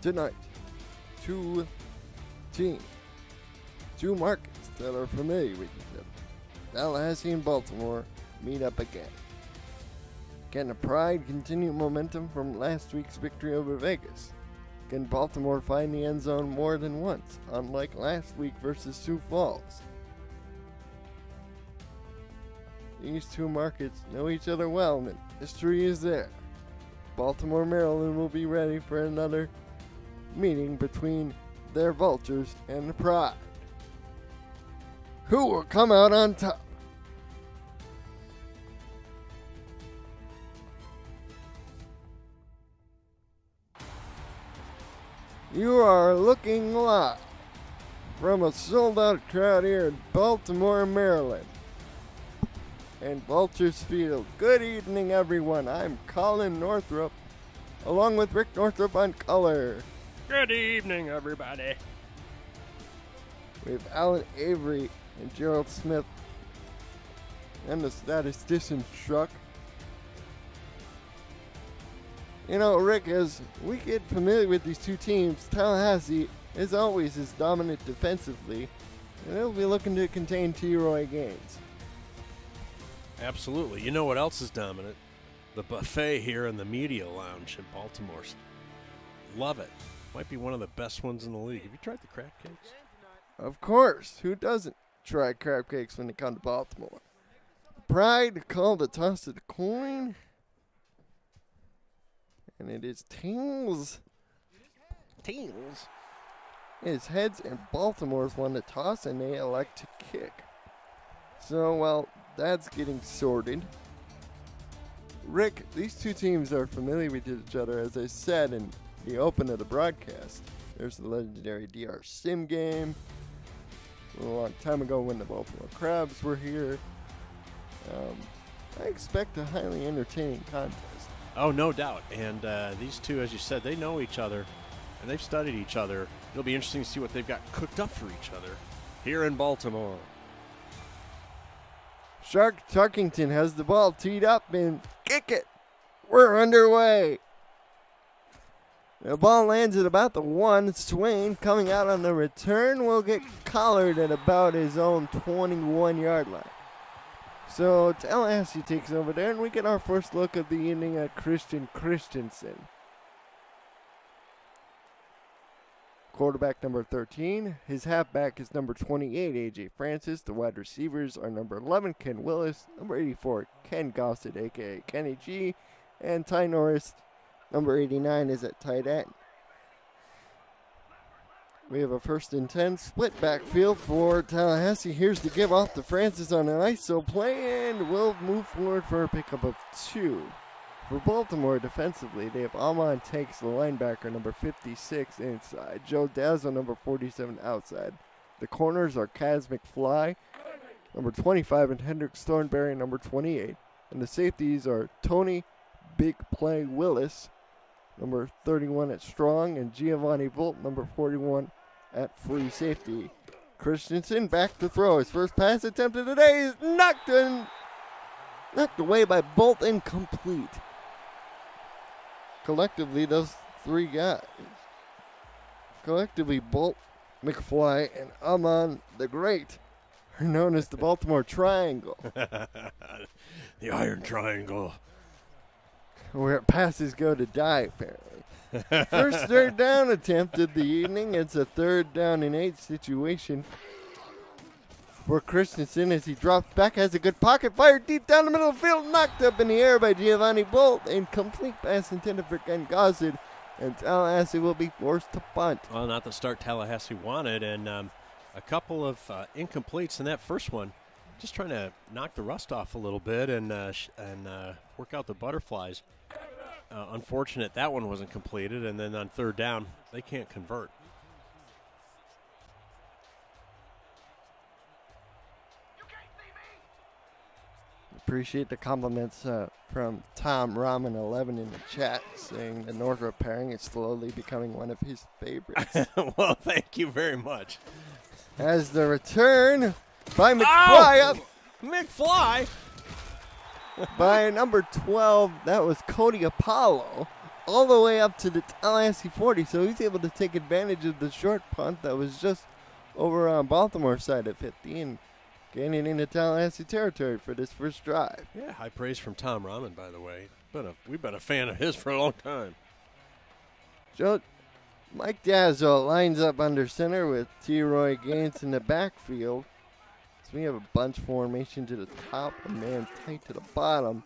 tonight, two teams, two markets that are familiar with each other. Tallahassee and Baltimore meet up again. Can the Pride continue momentum from last week's victory over Vegas? Can Baltimore find the end zone more than once, unlike last week versus Sioux Falls? These two markets know each other well, and history is there. Baltimore, Maryland will be ready for another meeting between their vultures and the Pride. Who will come out on top? You are looking live from a sold out crowd here in Baltimore, Maryland. And Vultures Field. Good evening, everyone. I'm Colin Northrup, along with Rick Northrup on color. Good evening, everybody. We have Alan Avery and Gerald Smith, and the statistician Truck. You know, Rick, as we get familiar with these two teams, Tallahassee is always as dominant defensively, and they'll be looking to contain T. Roy Gaines. Absolutely. You know what else is dominant? The buffet here in the media lounge in Baltimore. Love it. Might be one of the best ones in the league. Have you tried the crab cakes? Of course, who doesn't try crab cakes when they come to Baltimore? Pride called a toss of the coin, and it is tails. Tails. It's heads, and Baltimore's won the toss, and they elect to kick. So, well, that's getting sorted. Rick, these two teams are familiar with each other, as I said in the open of the broadcast. There's the legendary DR Sim game. A long time ago when the Baltimore Crabs were here. Um, I expect a highly entertaining contest. Oh, no doubt. And uh, these two, as you said, they know each other and they've studied each other. It'll be interesting to see what they've got cooked up for each other here in Baltimore. Shark Tarkington has the ball teed up and kick it. We're underway. The ball lands at about the one. Swain coming out on the return will get collared at about his own 21 yard line. So Tallahassee takes over there, and we get our first look of the evening at Christian Christensen. Quarterback number 13. His halfback is number 28, AJ Francis. The wide receivers are number 11, Ken Willis. Number 84, Ken Gossett, aka Kenny G. And Ty Norris, number 89, is at tight end. We have a first and 10 split backfield for Tallahassee. Here's the give off to Francis on an ISO play, and we'll move forward for a pickup of two. For Baltimore defensively, they have Amon Takes, the linebacker, number 56 inside. Joe Dazzo, number 47 outside. The corners are Kaz McFly, number 25, and Hendrik Thornberry, number 28. And the safeties are Tony Big Play Willis, number 31 at strong, and Giovanni Bolt, number 41 at free safety. Christensen back to throw. His first pass attempt of the day is knocked in, knocked away by Bolt incomplete. Collectively, those three guys, collectively, Bolt, McFly, and Amon the Great, are known as the Baltimore Triangle, the Iron Triangle. Where passes go to die, apparently. First third down attempt of the evening. It's a third down and eight situation for Christensen as he drops back, has a good pocket, fired deep down the middle of the field, knocked up in the air by Giovanni Bolt. Incomplete pass intended for Ken Gossett, and Tallahassee will be forced to punt. Well, not the start Tallahassee wanted, and um, a couple of uh, incompletes in that first one. Just trying to knock the rust off a little bit and uh, and uh, work out the butterflies. Uh, unfortunate that one wasn't completed, and then on third down they can't convert. Appreciate the compliments uh, from Tom Ramen 11 in the chat, saying the Northrup pairing is slowly becoming one of his favorites. well, thank you very much. As the return by McFly Ow! up McFly. By number 12, that was Cody Apollo. all the way up to the Tallahassee 40, so he's able to take advantage of the short punt that was just over on Baltimore side at 50 and gaining into Tallahassee territory for this first drive. Yeah, high praise from Tom Rahman, by the way. Been a, we've been a fan of his for a long time. Joe, Mike Dazo lines up under center with T. Roy Gaines in the backfield. So we have a bunch formation to the top, a man tight to the bottom.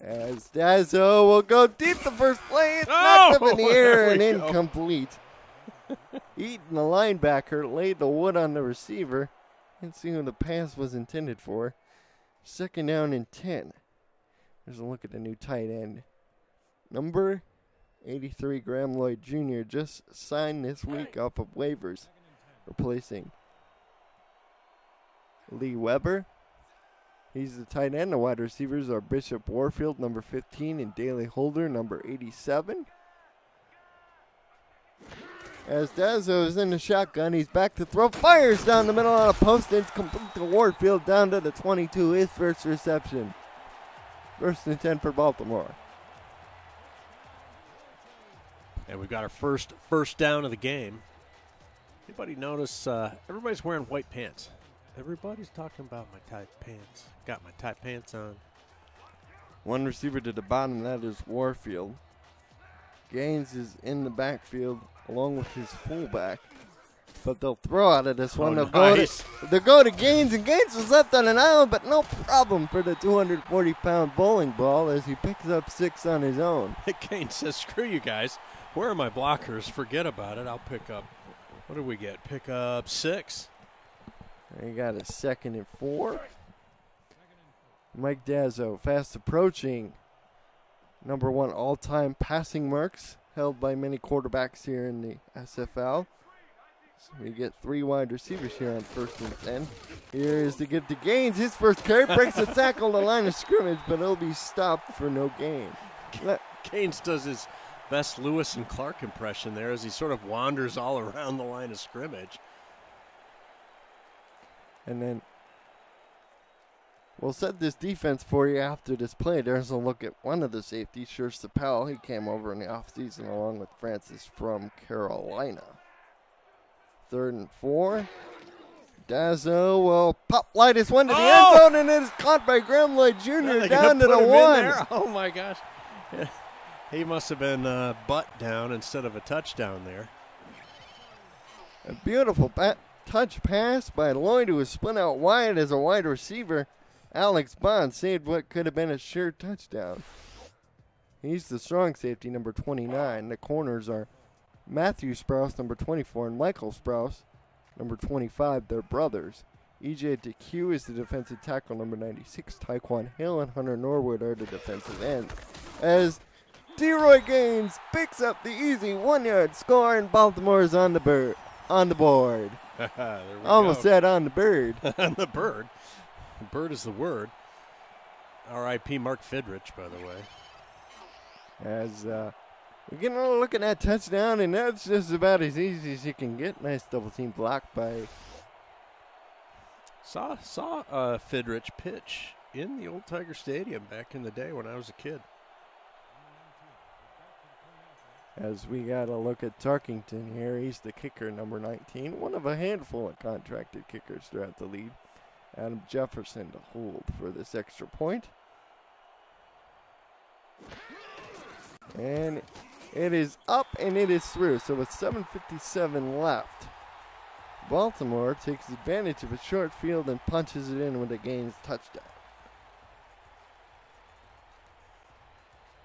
As Dazo will go deep the first play. It's knocked Oh, up in the oh, air and go. incomplete. Eaton, the linebacker, laid the wood on the receiver. Didn't see who the pass was intended for. Second down and 10. There's a look at the new tight end. Number 83 Graham Lloyd Jr. just signed this week off of waivers, replacing Lee Weber. He's the tight end. The wide receivers are Bishop Warfield, number 15, and Daly Holder, number 87. As Dazo is in the shotgun, he's back to throw. Fires down the middle on a post. It's complete to Warfield down to the 22. His first reception. First and 10 for Baltimore. And we've got our first first down of the game. Anybody notice uh, everybody's wearing white pants? Everybody's talking about my tight pants. Got my tight pants on. One receiver to the bottom, that is Warfield. Gaines is in the backfield along with his fullback. But they'll throw out of this one. Oh, they'll, go to, they'll go to Gaines, and Gaines was left on an island, but no problem for the 240 pound bowling ball as he picks up six on his own. Gaines says, "Screw you guys. Where are my blockers? Forget about it. I'll pick up. What did we get? Pick up six. He got a second and four. Mike Dazo fast approaching number one all time passing marks held by many quarterbacks here in the SFL. So we get three wide receivers here on first and ten. Here is to give to Gaines. His first carry breaks the tackle on the line of scrimmage, but it'll be stopped for no gain. Gaines does his best Lewis and Clark impression there as he sort of wanders all around the line of scrimmage. And then we'll set this defense for you after this play. There's a look at one of the safeties, Sure Sapel. He came over in the offseason along with Francis from Carolina. Third and four. Dazo will pop light this one to the Oh! end zone, and it is caught by Graham Lloyd Jr. Down gonna the one. Oh my gosh. He must have been uh, butt down instead of a touchdown there. A beautiful ba- touch pass by Lloyd, who was split out wide as a wide receiver. Alex Bond saved what could have been a sure touchdown. He's the strong safety, number 29. The corners are Matthew Sprouse, number 24, and Michael Sprouse, number 25. They're brothers. EJ DeQ is the defensive tackle, number 96. Taekwon Hill and Hunter Norwood are the defensive ends. As T-Roy Gaines picks up the easy one-yard score, and Baltimore's on the on the board. Almost go. said on the bird. on the bird. Bird is the word. R.I.P. Mark Fidrych, by the way. As uh, we're getting a look at that touchdown, and that's just about as easy as you can get. Nice double team block by Saw saw uh, Fidrich pitch in the old Tiger Stadium back in the day when I was a kid. As we got a look at Tarkington here, he's the kicker, number 19, one of a handful of contracted kickers throughout the league. Adam Jefferson to hold for this extra point. And it is up and it is through. So with 7.57 left, Baltimore takes advantage of a short field and punches it in with a Gaines touchdown.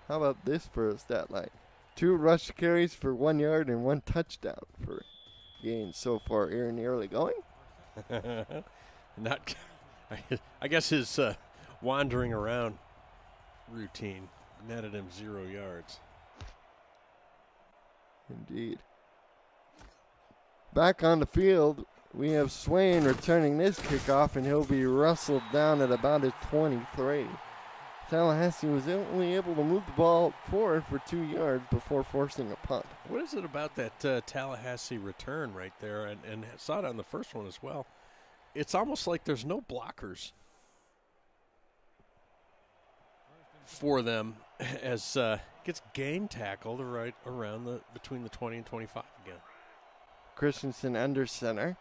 How about this for a stat line? Two rush carries for one yard and one touchdown for Gaines so far the early going. Not, I guess his uh, wandering around routine netted him zero yards. Indeed. Back on the field, we have Swain returning this kickoff, and he'll be wrestled down at about his 23. Tallahassee was only able to move the ball forward for two yards before forcing a punt. What is it about that uh, Tallahassee return right there? And, and saw it on the first one as well. It's almost like there's no blockers. for them as uh, gets game tackled right around the between the 20 and 25 again. Christensen under center.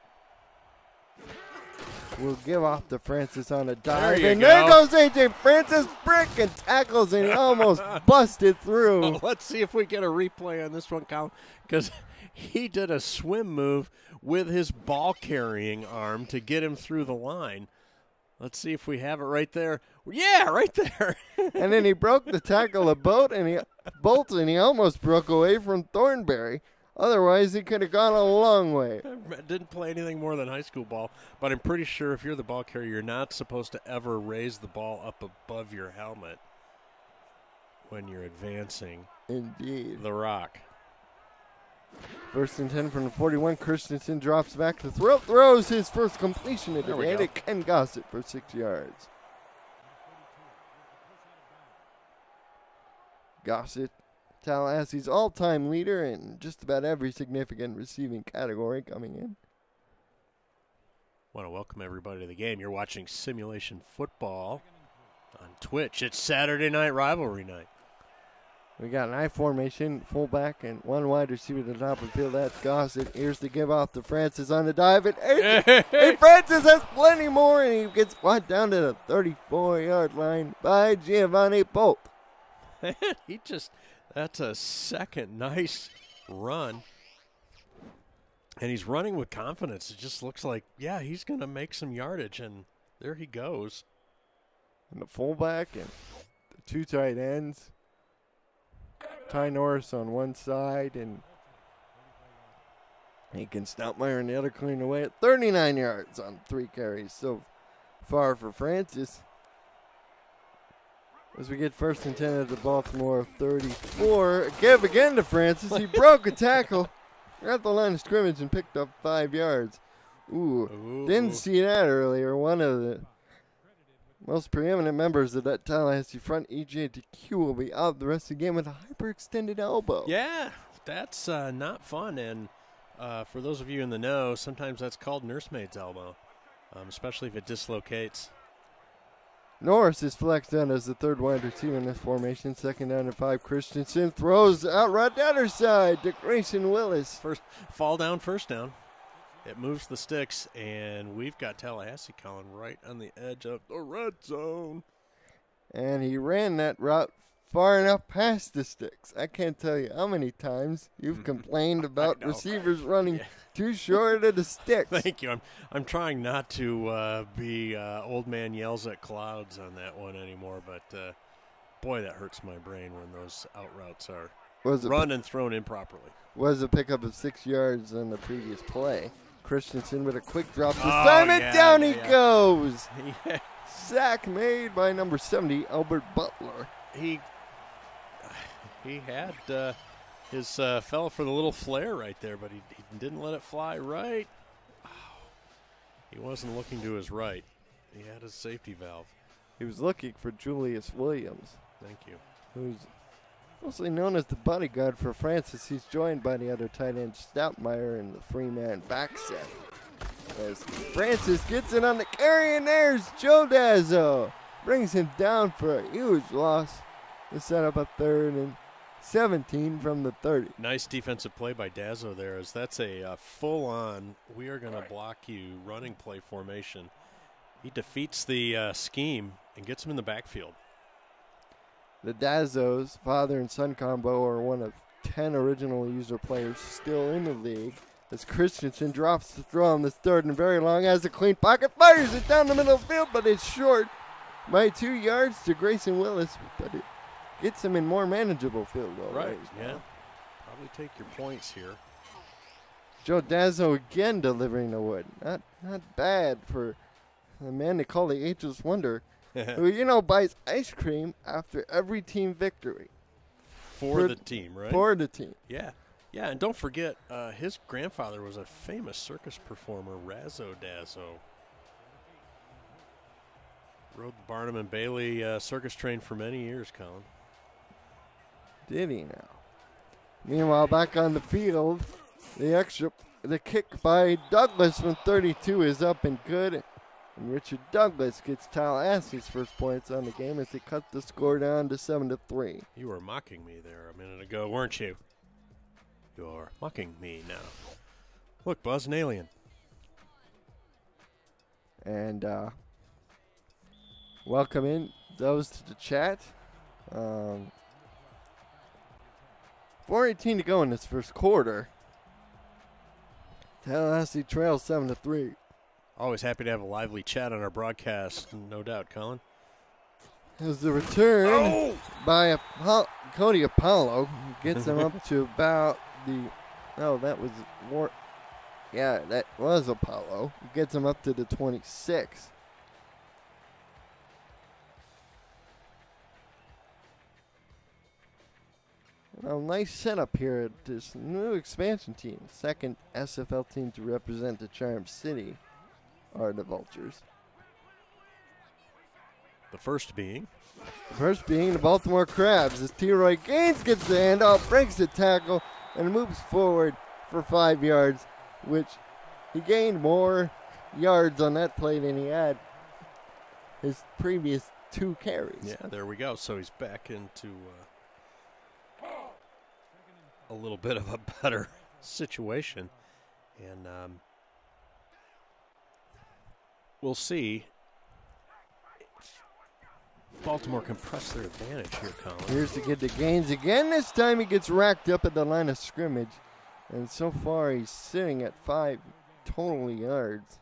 Will give off to Francis on a dive. There and go. there goes AJ Francis brick and tackles and almost busted through. Oh, let's see if we get a replay on this one, Colin, because he did a swim move with his ball carrying arm to get him through the line. Let's see if we have it right there. Yeah, right there. and then he broke the tackle of Bolt and he Bolt and he almost broke away from Thornberry. Otherwise, he could have gone a long way. Didn't play anything more than high school ball, but I'm pretty sure if you're the ball carrier, you're not supposed to ever raise the ball up above your helmet when you're advancing Indeed. the rock. First and 10 from the 41. Christensen drops back to throw. Throws his first completion at the end Ken Gossett for six yards. Gossett, Tallahassee's all time leader in just about every significant receiving category coming in. Want to welcome everybody to the game. You're watching Simulation Football on Twitch. It's Saturday Night Rivalry Night. We got an I formation, fullback, and one wide receiver at the top of the field. That's Gossett. Here's to give off to Francis on the dive. And hey, hey, Francis has plenty more, and he gets brought down to the 34 yard line by Giovanni Bolt. he just, that's a second nice run. And he's running with confidence. It just looks like, yeah, he's going to make some yardage. And there he goes. And the fullback and the two tight ends. Ty Norris on one side and Aiken Stoutmeyer on the other clean away at 39 yards on three carries so far for Francis. As we get first and 10 at the Baltimore 34. Give again to Francis. He broke a tackle. At the line of scrimmage and picked up five yards. Ooh, Ooh. didn't see that earlier. One of the most preeminent members of that Tallahassee front, EJ DQ, will be out the rest of the game with a hyperextended elbow. Yeah, that's uh, not fun. And uh, for those of you in the know, sometimes that's called nursemaid's elbow, um, especially if it dislocates. Norris is flexed down as the third wide receiver in this formation. Second down to five. Christensen throws out right the other side to Grayson Willis. First fall down, first down. It moves the sticks, and we've got Tallahassee Colin right on the edge of the red zone. And he ran that route far enough past the sticks. I can't tell you how many times you've complained about receivers running Yeah. Too short of the sticks. Thank you. I'm I'm trying not to uh, be uh, old man yells at clouds on that one anymore, but uh, boy, that hurts my brain when those out routes are Was run and thrown improperly. was a pickup of six yards on the previous play. Christensen with a quick drop this Oh, and yeah, down yeah, he yeah. goes. Sack made by number 70, Albert Butler. he he had uh, his uh, fell for the little flare right there, but he, he didn't let it fly right. Oh, he wasn't looking to his right. He had his safety valve. He was looking for Julius Williams, Thank you. who's mostly known as the bodyguard for Francis. He's joined by the other tight end Stoutmeyer in the free man back set. As Francis gets it on the carry, and there's Joe Dazzo. Brings him down for a huge loss to set up a third and 17 from the 30. Nice defensive play by Dazzo there, as that's a uh, full-on. We are going to block you running play formation. He defeats the uh, scheme and gets him in the backfield. The Dazzos, father and son combo, are one of 10 original user players still in the league. As Christensen drops the throw on this third and very long, has a clean pocket, fires it down the middle of the field, but it's short by two yards to Grayson Willis, but it gets him in more manageable field goal Right. range now. Yeah. Probably take your points here. Joe Dazzo again delivering the wood. Not not bad for the man they call the Ageless Wonder, who you know buys ice cream after every team victory For For- the team, right? for the team. yeah. Yeah, and don't forget, uh, his grandfather was a famous circus performer, Razzo Dazzo. Rode the Barnum and Bailey uh, circus train for many years, Colin. Did he now? Meanwhile, back on the field, the extra, the kick by Douglas from 32 is up and good. And Richard Douglas gets Tallahassee's first points on the game as he cut the score down to seven to three. You were mocking me there a minute ago, weren't you? You're mocking me now. Look, Buzz, an alien. And uh, welcome in those to the chat. Um, 418 to go in this first quarter. Tallahassee trails 7 to 3. Always happy to have a lively chat on our broadcast, no doubt, Colin. Here's the return Oh! by Apo- Cody Apollo. Gets them up to about the. Oh, that was more. Yeah, that was Apollo. Gets them up to the 26. Well, nice setup here at this new expansion team. Second SFL team to represent the Charm City are the Vultures. The first being The First being the Baltimore Crabs as T. Roy Gaines gets the handoff, breaks the tackle, and moves forward for five yards, which he gained more yards on that play than he had his previous two carries. Yeah, there we go. So he's back into uh, a little bit of a better situation, and um, we'll see. Baltimore can press their advantage here, Colin. Here's to get the Gaines again. This time he gets racked up at the line of scrimmage. And so far he's sitting at five total yards.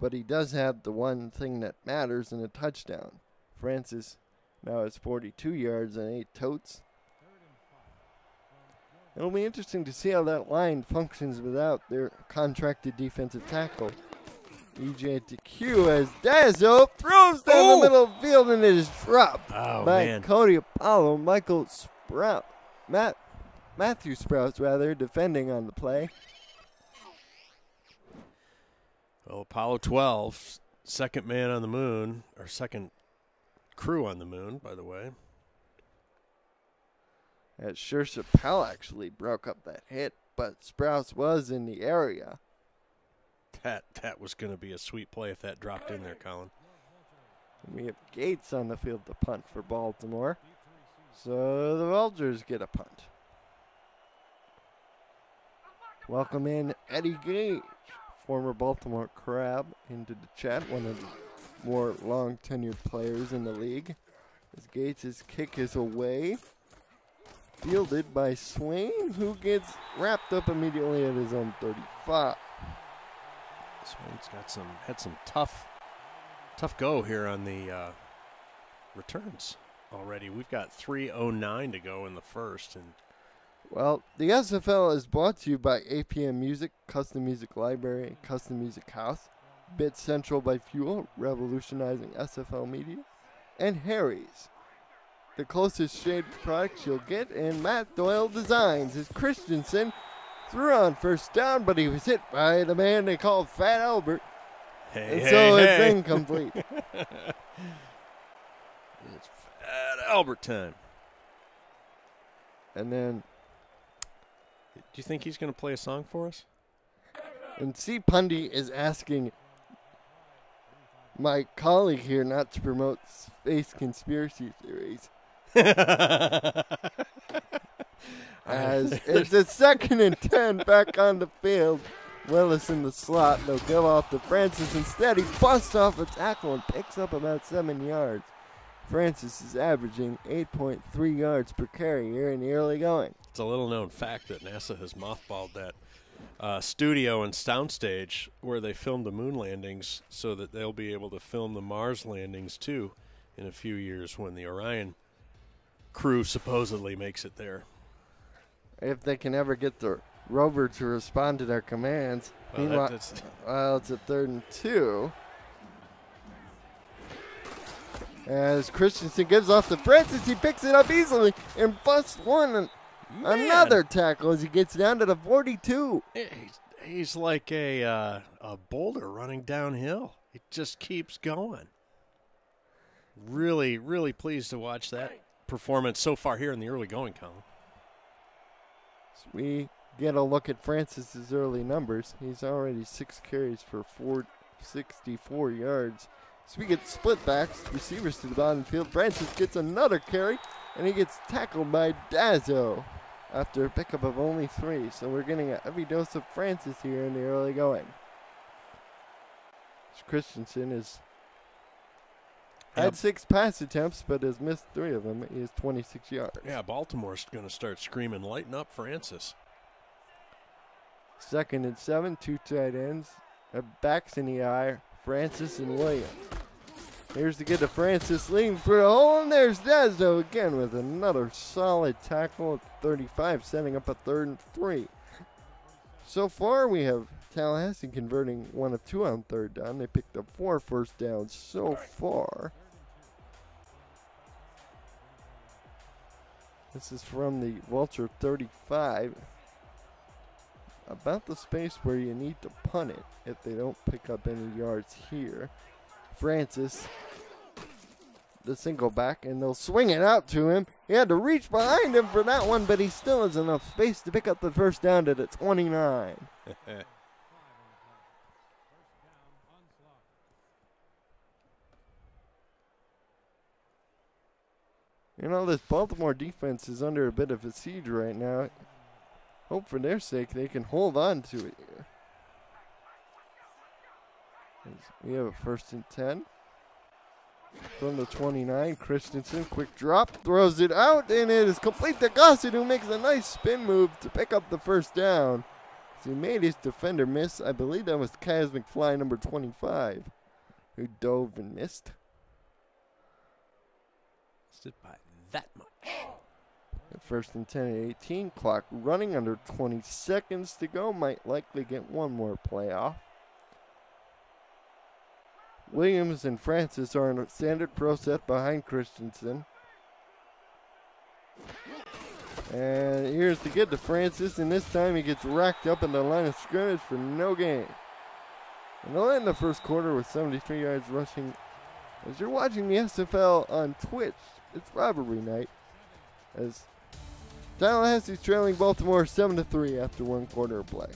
But he does have the one thing that matters in a touchdown. Francis now has 42 yards and eight totes. It'll be interesting to see how that line functions without their contracted defensive tackle. EJ to Q as Dazzo throws down Oh! the middle of the field and it is dropped Oh by man, Cody Apollo, Michael Sprout, Matt, Matthew Sprouts rather, defending on the play. well, Apollo 12, second man on the moon, or second crew on the moon, by the way. As Sure Chappelle actually broke up that hit, but Sprouse was in the area. That that was going to be a sweet play if that dropped in there, Colin. We have Gates on the field to punt for Baltimore. So the Vultures get a punt. Welcome in Eddie Gage, former Baltimore Crab, into the chat, one of the more long tenured players in the league. As Gates' kick is away, fielded by Swain, who gets wrapped up immediately at his own 35. Swain's got some had some tough tough go here on the uh, returns already. We've got 309 to go in the first and Well, the SFL is brought to you by APM Music, Custom Music Library, and Custom Music House, Bit Central by Fuel, revolutionizing SFL media, and Harry's. The closest shade products you'll get, and Matt Doyle Designs is Christensen. Threw on first down, but he was hit by the man they call Fat Albert, hey, and hey, so it's incomplete. It's Fat Albert time. and then, Do you think he's going to play a song for us? and C. Pundy is asking my colleague here not to promote space conspiracy theories. As it's a second and ten back on the field. Willis in the slot. They'll give off to Francis. Instead, he busts off a tackle and picks up about seven yards. Francis is averaging 8.3 yards per carry here in the early going. It's a little known fact that NASA has mothballed that uh, studio and soundstage where they filmed the moon landings so that they'll be able to film the Mars landings too in a few years when the Orion crew supposedly makes it there. If they can ever get the rover to respond to their commands. Well, Meanwhile, well, it's a third and two. As Christensen gives off to Francis, he picks it up easily and busts one and another tackle as he gets down to the 42. He's, he's like a uh, a boulder running downhill. It just keeps going. Really, really pleased to watch that performance so far here in the early going, Colin. We get a look at Francis's early numbers. He's already six carries for four, 64 yards. So we get split backs, receivers to the bottom field. Francis gets another carry, and he gets tackled by Dazzo after a pickup of only three. So we're getting a heavy dose of Francis here in the early going. Christensen has Yep. had six pass attempts, but has missed three of them. He has 26 yards. Yeah, Baltimore's going to start screaming, lighten up Francis. Second and seven, two tight ends. Backs in the I, Francis and Williams. Here's to get to Francis, leading for the hole, and there's Dazzo again with another solid tackle at 35, setting up a third and three. So far, we have Tallahassee converting one of two on third down. They picked up four first downs so far. This is from the Vulture 35 about the space where you need to punt it if they don't pick up any yards here. Francis, the single back, and they'll swing it out to him. He had to reach behind him for that one, but he still has enough space to pick up the first down to the 29. You know, this Baltimore defense is under a bit of a siege right now. Hope for their sake they can hold on to it. We have a first and 10. From the 29, Christensen, quick drop, throws it out, and it is complete to Gossett, who makes a nice spin move to pick up the first down. So he made his defender miss. I believe that was Kaz McFly, number 25, who dove and missed. Stood by that much. First and 10 at 18. Clock running under 20 seconds to go. Might likely get one more playoff. Williams and Francis are in a standard pro set behind Christensen. And here's to get to Francis, and this time he gets racked up in the line of scrimmage for no gain. And they'll end the first quarter with 73 yards rushing. As you're watching the SFL on Twitch, it's rivalry night. As Tallahassee's trailing Baltimore 7 to 3 after one quarter of play.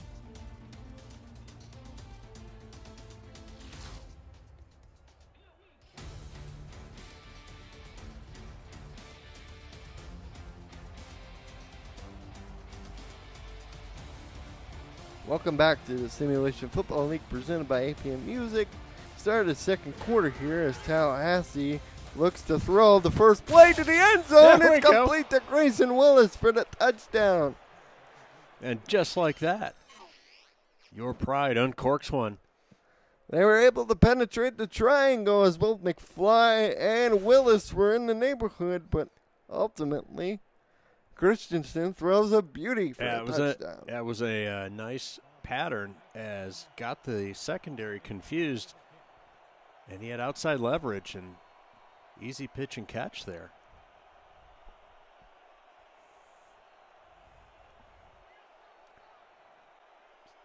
Welcome back to the Simulation Football League presented by APM Music. Started the second quarter here as Tallahassee looks to throw the first play to the end zone. There it's go. complete to Grayson Willis for the touchdown. And just like that, your pride uncorks one. They were able to penetrate the triangle as both McFly and Willis were in the neighborhood, but ultimately, Christensen throws a beauty for Yeah, a it was touchdown. a that was a uh, nice pattern as got the secondary confused, and he had outside leverage and easy pitch and catch there.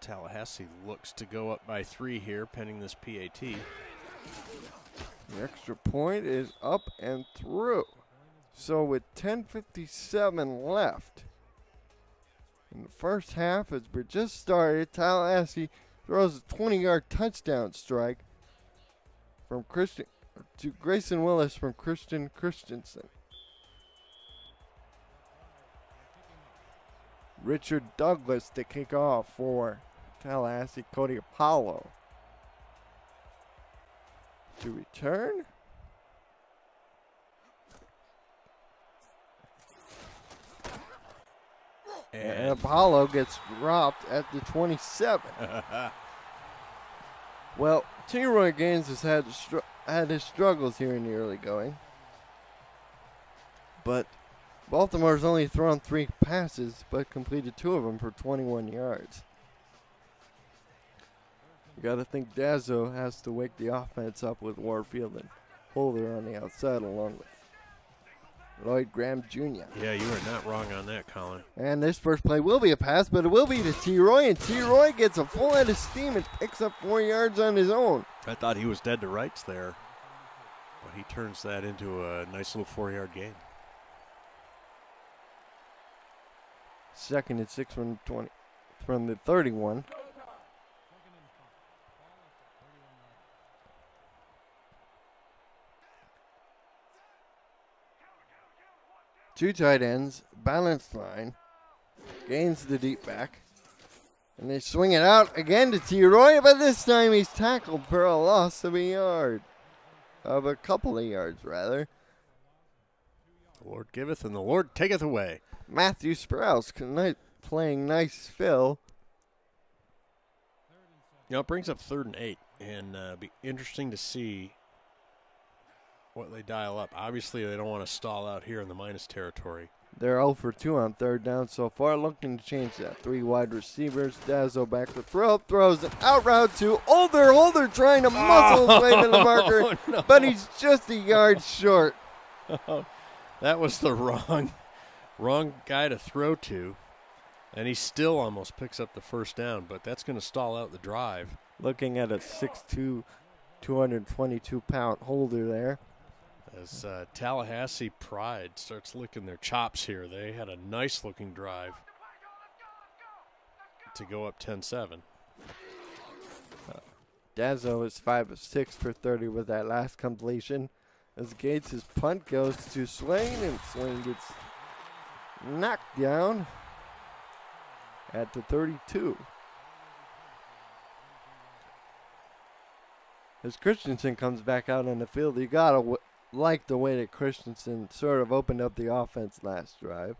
Tallahassee looks to go up by three here, pending this PAT. The extra point is up and through. So with 10:57 left in the first half, as we're just started, Tallahassee throws a 20-yard touchdown strike from Christian to Grayson Willis from Christian Christensen. Richard Douglas to kick off for Tallahassee. Cody Apollo to return. And Apollo gets dropped at the 27. Well, T-Roy Gaines has had str- had his struggles here in the early going, but Baltimore's only thrown three passes, but completed two of them for 21 yards. You got to think Dazzo has to wake the offense up with Warfield and Holder on the outside, along with Lloyd Graham Jr. yeah, you are not wrong on that, Colin. And this first play will be a pass, but it will be to T. Roy, and T. Roy gets a full head of steam and picks up four yards on his own. I thought he was dead to rights there, but he turns that into a nice little four yard gain. Second and six from 20, from the 31. Two tight ends, balanced line, Gaines the deep back. And they swing it out again to T. Roy, but this time he's tackled for a loss of a yard. Of a couple of yards, rather. The Lord giveth and the Lord taketh away. Matthew Sprouse playing nice fill. You know, it brings up third and eight, and uh, be interesting to see what they dial up. Obviously, they don't want to stall out here in the minus territory. They're 0 for 2 on third down so far, looking to change that. Three wide receivers. Dazo back to throw, throws an out route to Holder. Holder trying to muscle his way to the oh, marker, Oh, no. but he's just a yard short. That was the wrong, wrong guy to throw to, and he still almost picks up the first down. But that's going to stall out the drive. Looking at a 6'2", 222 pound Holder there. As uh, Tallahassee Pride starts licking their chops here, they had a nice looking drive to go up 10 7. Dazo is 5 of 6 for 30 with that last completion. As Gates' punt goes to Swain, and Swain gets knocked down at the 32. As Christensen comes back out on the field, you gotta like the way that Christensen sort of opened up the offense last drive.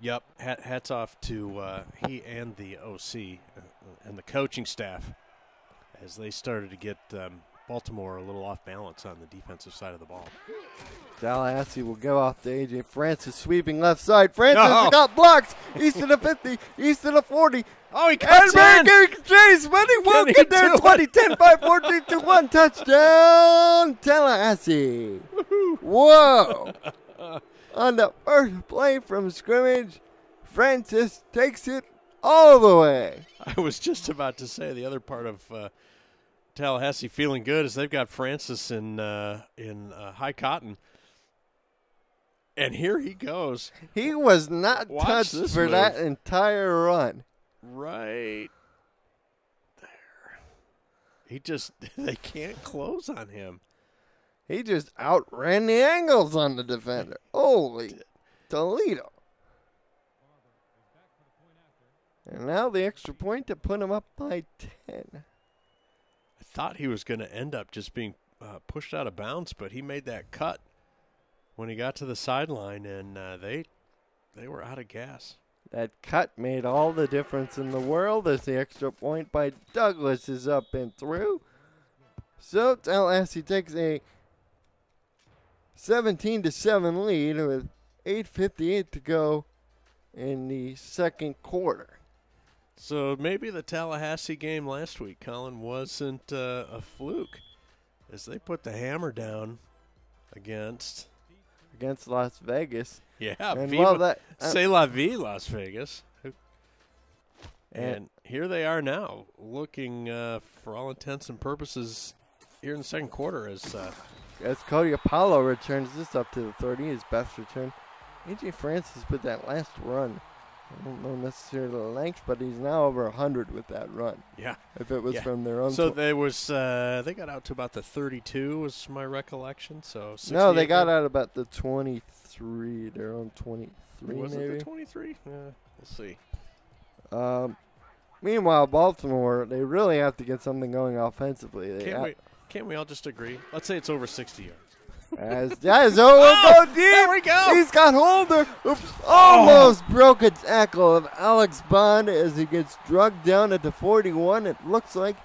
Yep, hat, hats off to uh, he and the OC uh, and the coaching staff as they started to get um, Baltimore a little off balance on the defensive side of the ball. Tallahassee will go off to AJ Francis, sweeping left side. Francis No. got blocked. East of the 50, east of the 40. Oh, he And cuts in! making chase, but he won't get there. do it? 20, 10, 5, 14 to 1. Touchdown, Tallahassee. Whoa. On the first play from scrimmage, Francis takes it all the way. I was just about to say the other part of uh, Tallahassee feeling good is they've got Francis in uh, in uh, high cotton, and here he goes He was not Watch touched for move. that entire run. right there. He just they can't close on him. He just outran the angles on the defender. Holy Toledo. And now the extra point to put him up by 10. Thought he was going to end up just being uh, pushed out of bounds, but he made that cut when he got to the sideline, and uh, they they were out of gas. That cut made all the difference in the world as the extra point by Douglas is up and through. So Tallahassee takes a 17 to 7 lead with 8:58 to go in the second quarter. So maybe the Tallahassee game last week, Colin, wasn't uh, a fluke, as they put the hammer down against. against Las Vegas. Yeah, and Viva- well, that uh, C'est la vie, Las Vegas. and And here they are now, looking uh, for all intents and purposes here in the second quarter as uh, as Cody Apollo returns this up to the 30, his best return. AJ Francis with that last run. I don't know necessarily the length, but he's now over 100 with that run. yeah. If it was Yeah. from their own. So tw- there was uh, they got out to about the 32 was my recollection. So no, they got out about the 23, their own 23 Was maybe. it the 23? Uh, we'll see. Um, meanwhile, Baltimore, they really have to get something going offensively. They Can't we? Can't we all just agree? Let's say it's over 60 yards. As Dazzo will go deep. there we go. He's got Holder. Oops, almost broke a tackle of Alex Bond as he gets drugged down at the 41. It looks like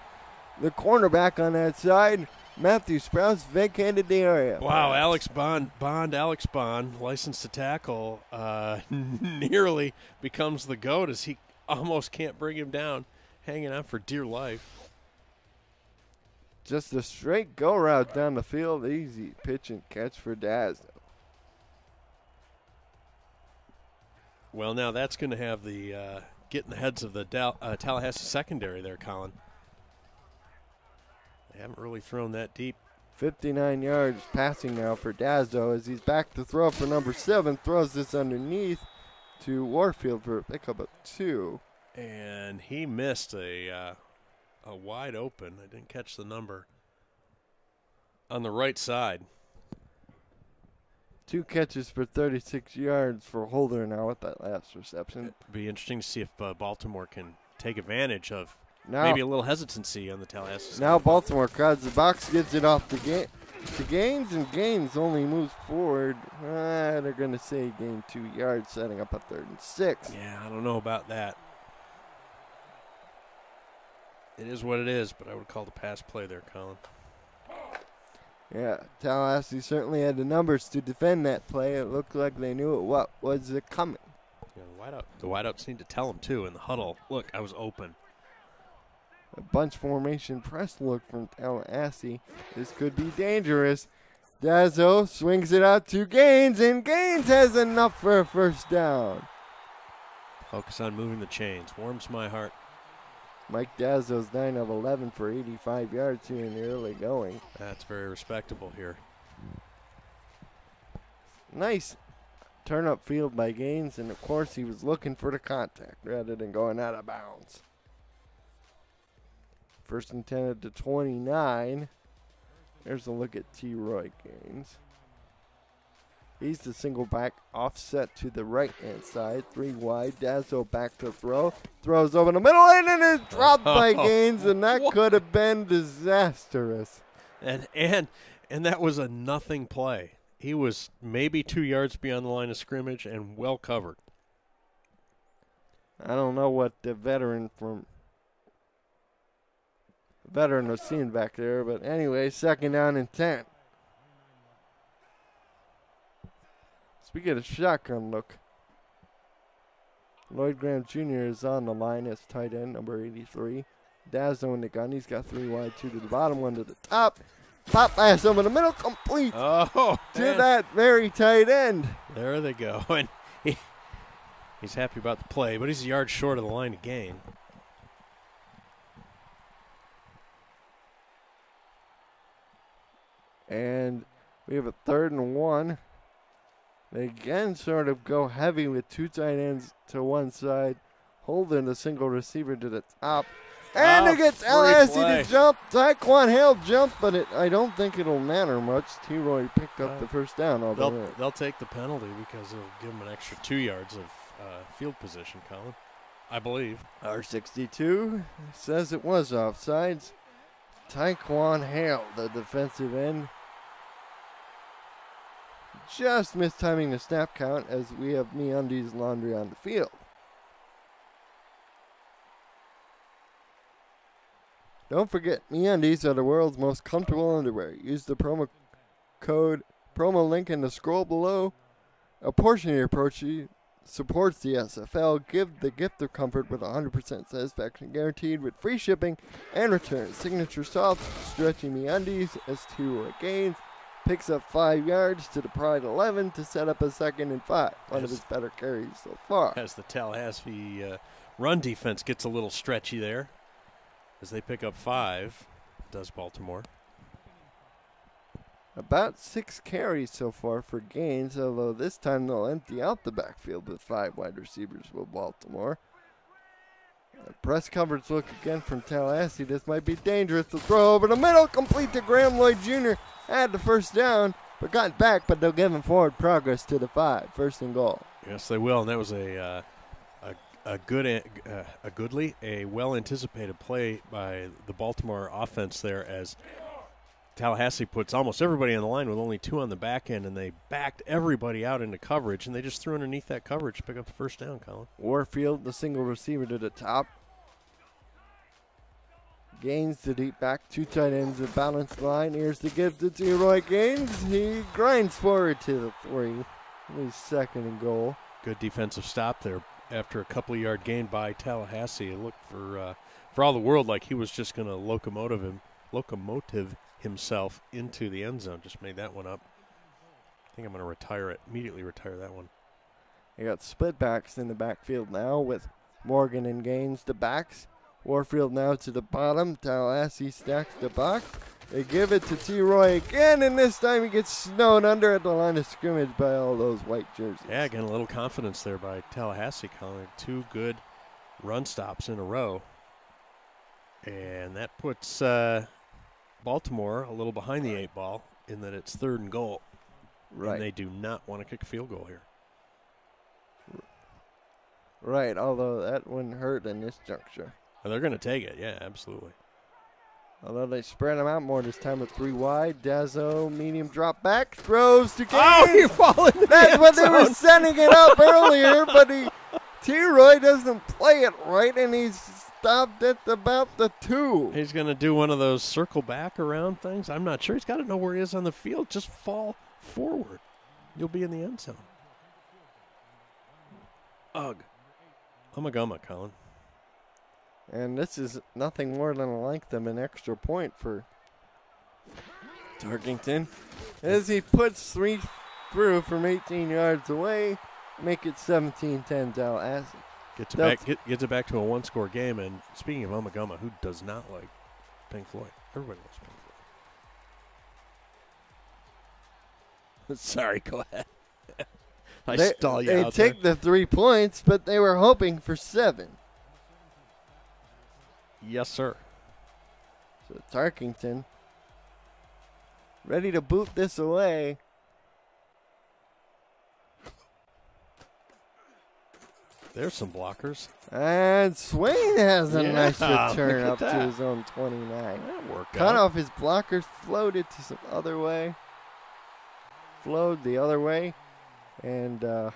the cornerback on that side, Matthew Sprouse, vacated the area. Wow, Alex Bond, Bond, Alex Bond, licensed to tackle, uh, nearly becomes the goat as he almost can't bring him down, hanging on for dear life. Just a straight go route down the field. Easy pitch and catch for Dazzo. Well, now that's going to have the uh, get in the heads of the Dal- uh, Tallahassee secondary there, Colin. They haven't really thrown that deep. 59 yards passing now for Dazzo as he's back to throw for number seven. Throws this underneath to Warfield for a pickup of two. and he missed a uh, a wide open. I didn't catch the number on the right side. Two catches for 36 yards for Holder now with that last reception. It'd be interesting to see if uh, Baltimore can take advantage of Now, maybe a little hesitancy on the Tallahassee now Baltimore crowds the box, gets it off the ga- to Gaines, and Gaines only moves forward. Ah, they're going to say gain two yards, setting up a third and six. Yeah, I don't know about that. It is what it is, but I would call the pass play there, Colin. Yeah, Tallahassee certainly had the numbers to defend that play. It looked like they knew what was it coming. Yeah, the wideout, the wideouts need to tell him too in the huddle. Look, I was open. A bunch formation press look from Tallahassee. This could be dangerous. Dazzo swings it out to Gaines, and Gaines has enough for a first down. Focus on moving the chains. Warms my heart. Mike Dazzo's 9 of 11 for 85 yards here in the early going. That's very respectable here. Nice turn up field by Gaines, and of course he was looking for the contact rather than going out of bounds. First and 10 at the 29. There's a look at T. Roy Gaines. He's the single back offset to the right hand side. Three wide. Dazzo back to throw. Throws over the middle and is dropped by oh. Gaines, and that could have been disastrous. And and and that was a nothing play. He was maybe two yards beyond the line of scrimmage and well covered. I don't know what the veteran from veteran was seeing back there, but anyway, second down and ten. Speaking a shotgun look, Lloyd Graham Jr. is on the line as tight end, number 83. Dazzo in the gun. He's got three wide, two to the bottom, one to the top. Pop pass over the middle, complete Oh, to man. that very tight end. There they go. And he, he's happy about the play, but he's a yard short of the line to gain. And we have a third and one. They again sort of go heavy with two tight ends to one side, holding a single receiver to the top. And Oh, it gets free LSU to jump. Taekwon Hale jump, but it, I don't think it'll matter much. T. Roy picked up Uh, the first down. All They'll, way. they'll take the penalty because it'll give them an extra two yards of uh, field position, Colin. I believe. R62 says it was offsides. Taekwon Hale, the defensive end, just mistiming the snap count as we have MeUndies laundry on the field. Don't forget, MeUndies are the world's most comfortable underwear. Use the promo code promo link in the scroll below. A portion of your purchase supports the SFL. Give the gift of comfort with 100% satisfaction guaranteed with free shipping and returns. Signature soft, stretchy MeUndies as two Gaines. Picks up five yards to the Pride 11 to set up a second and five. One of his better carries so far. As the Tallahassee uh, run defense gets a little stretchy there, as they pick up five, does Baltimore. About six carries so far for Gaines, although this time they'll empty out the backfield with five wide receivers for Baltimore. Uh, press coverage look again from Tallahassee. This might be dangerous to throw over the middle, complete to Graham Lloyd Jr. Had the first down, but got back, but they'll give him forward progress to the five, first First and goal. Yes, they will, and that was a uh, a, a good a, uh, a goodly a well anticipated play by the Baltimore offense there as Tallahassee puts almost everybody on the line with only two on the back end, and they backed everybody out into coverage, and they just threw underneath that coverage to pick up the first down, Colin. Warfield, the single receiver to the top. Gaines the deep back, two tight ends, a balanced line. Here's the give to T. Roy Gaines. He grinds forward to the three. His second and goal. Good defensive stop there after a couple yard gain by Tallahassee. It looked for uh, for all the world like he was just going to locomotive him locomotive himself into the end zone. Just made that one up. I think I'm going to retire it. Immediately retire that one. They got split backs in the backfield now with Morgan and Gaines the backs. Warfield now to the bottom. Tallahassee stacks the box. They give it to T. Roy again, and this time he gets snowed under at the line of scrimmage by all those white jerseys. Yeah, again, a little confidence there by Tallahassee calling two good run stops in a row. And that puts uh, Baltimore a little behind the eight ball in that it's third and goal. Right. And they do not want to kick a field goal here. Right, although that wouldn't hurt in this juncture. And they're going to take it. Yeah, absolutely. Although they spread them out more this time with three wide. Dazzo, medium drop back, throws to Gaines. Oh, he fallen. in the That's end what they were zone. setting it up earlier, but he T-Roy doesn't play it right, and he's stopped at about the two. He's going to do one of those circle back around things. I'm not sure. He's got to know where he is on the field. Just fall forward. You'll be in the end zone. Ugh. Ummagumma, Colin. And this is nothing more than a length of an extra point for Tarkington. As he puts three through from 18 yards away, make it 17-10 Tallahassee. Gets it That's- back. Get, gets it back to a one-score game. And speaking of Ummagumma, who does not like Pink Floyd? Everybody loves Pink Floyd. Sorry, go ahead. I they stall you they take there. the three points, but they were hoping for seven. Yes, sir. So Tarkington ready to boot this away. There's some blockers. And Swain has a Yeah, nice return up to his own 29. That worked Cut out. off his blockers, floated to some other way. Flowed the other way. And uh,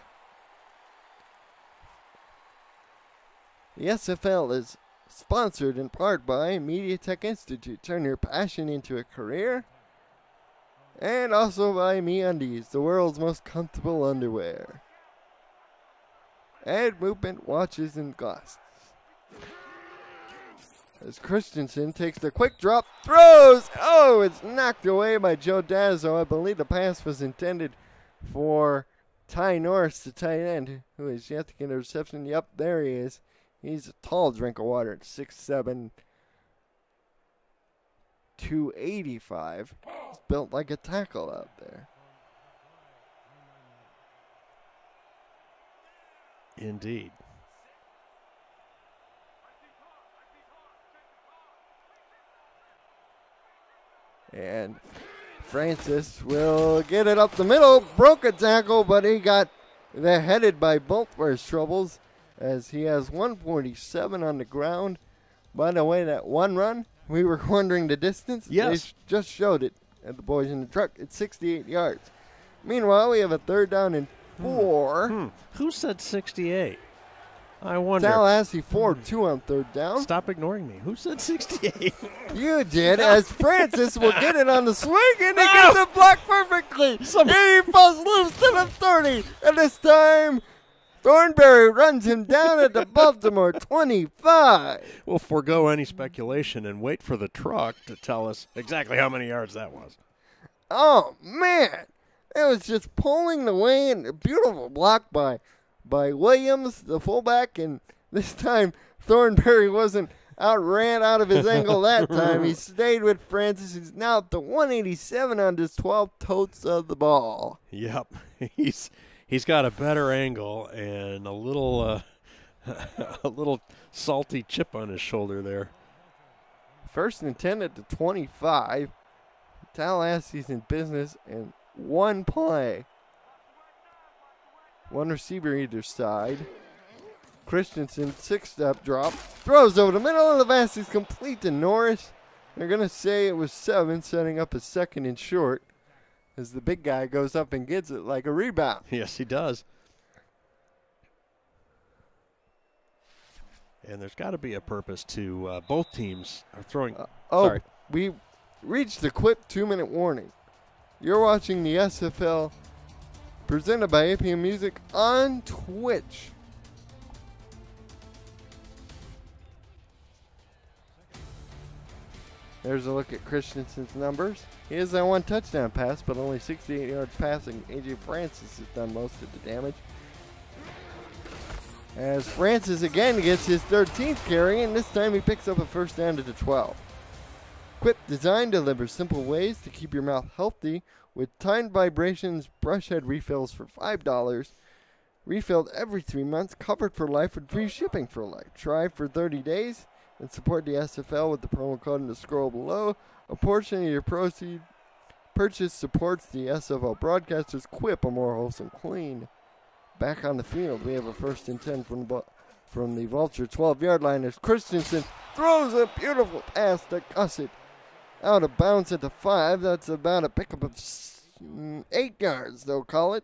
the SFL is sponsored in part by MediaTech Institute. Turn your passion into a career. And also by MeUndies, the world's most comfortable underwear. And movement watches and glasses. As Christensen takes the quick drop, throws. Oh, it's knocked away by Joe Dazzo. I believe the pass was intended for Ty Norris, the tight end, who has yet to get a reception. Yep, there he is. He's a tall drink of water at 6'7", 285. He's built like a tackle out there. Indeed. And Francis will get it up the middle. Broke a tackle, but he got the headed by both his troubles as he has 147 on the ground. By the way, that one run, we were wondering the distance. Yes. sh- just showed it at the boys in the truck. It's 68 yards. Meanwhile, we have a third down and four. Hmm. Who said 68? I wonder. Tallahassee 4 2 on third down. Stop ignoring me. Who said 68? You did, as Francis will get it on the swing and he gets it blocked perfectly. Some- he falls loose to the 30. And this time, Thornberry runs him down at the Baltimore 25. we'll forego any speculation and wait for the truck to tell us exactly how many yards that was. Oh, man. It was just pulling the way and a beautiful block by by Williams, the fullback. And this time, Thornberry wasn't outran out of his angle that time. He stayed with Francis. He's now up to 187 on his 12 totes of the ball. Yep. He's he's got a better angle and a little uh, a little salty chip on his shoulder there. First and 10 at the 25. Tallahassee's in business and one play. One receiver either side. Christensen, six step drop. Throws over the middle of the pass is complete to Norris. They're going to say it was seven, setting up a second and short as the big guy goes up and gets it like a rebound. Yes, he does. And there's got to be a purpose to uh, both teams are throwing. Uh, oh, Sorry. we reached the quick two minute warning. You're watching the SFL presented by APM Music on Twitch. There's a look at Christensen's numbers. He has that one touchdown pass, but only 68 yards passing. AJ Francis has done most of the damage. As Francis again gets his 13th carry, and this time he picks up a first down to the 12. Quip Design delivers simple ways to keep your mouth healthy with timed vibrations brush head refills for $5. Refilled every three months, covered for life with free shipping for life. Try for 30 days and support the SFL with the promo code in the scroll below. A portion of your proceed purchase supports the SFL broadcasters. Quip a more wholesome clean. Back on the field, we have a first and 10 from the, from the Vulture 12 yard line as Christensen throws a beautiful pass to Gossett. Out of bounds at the 5. That's about a pickup of mm, 8 yards, they'll call it.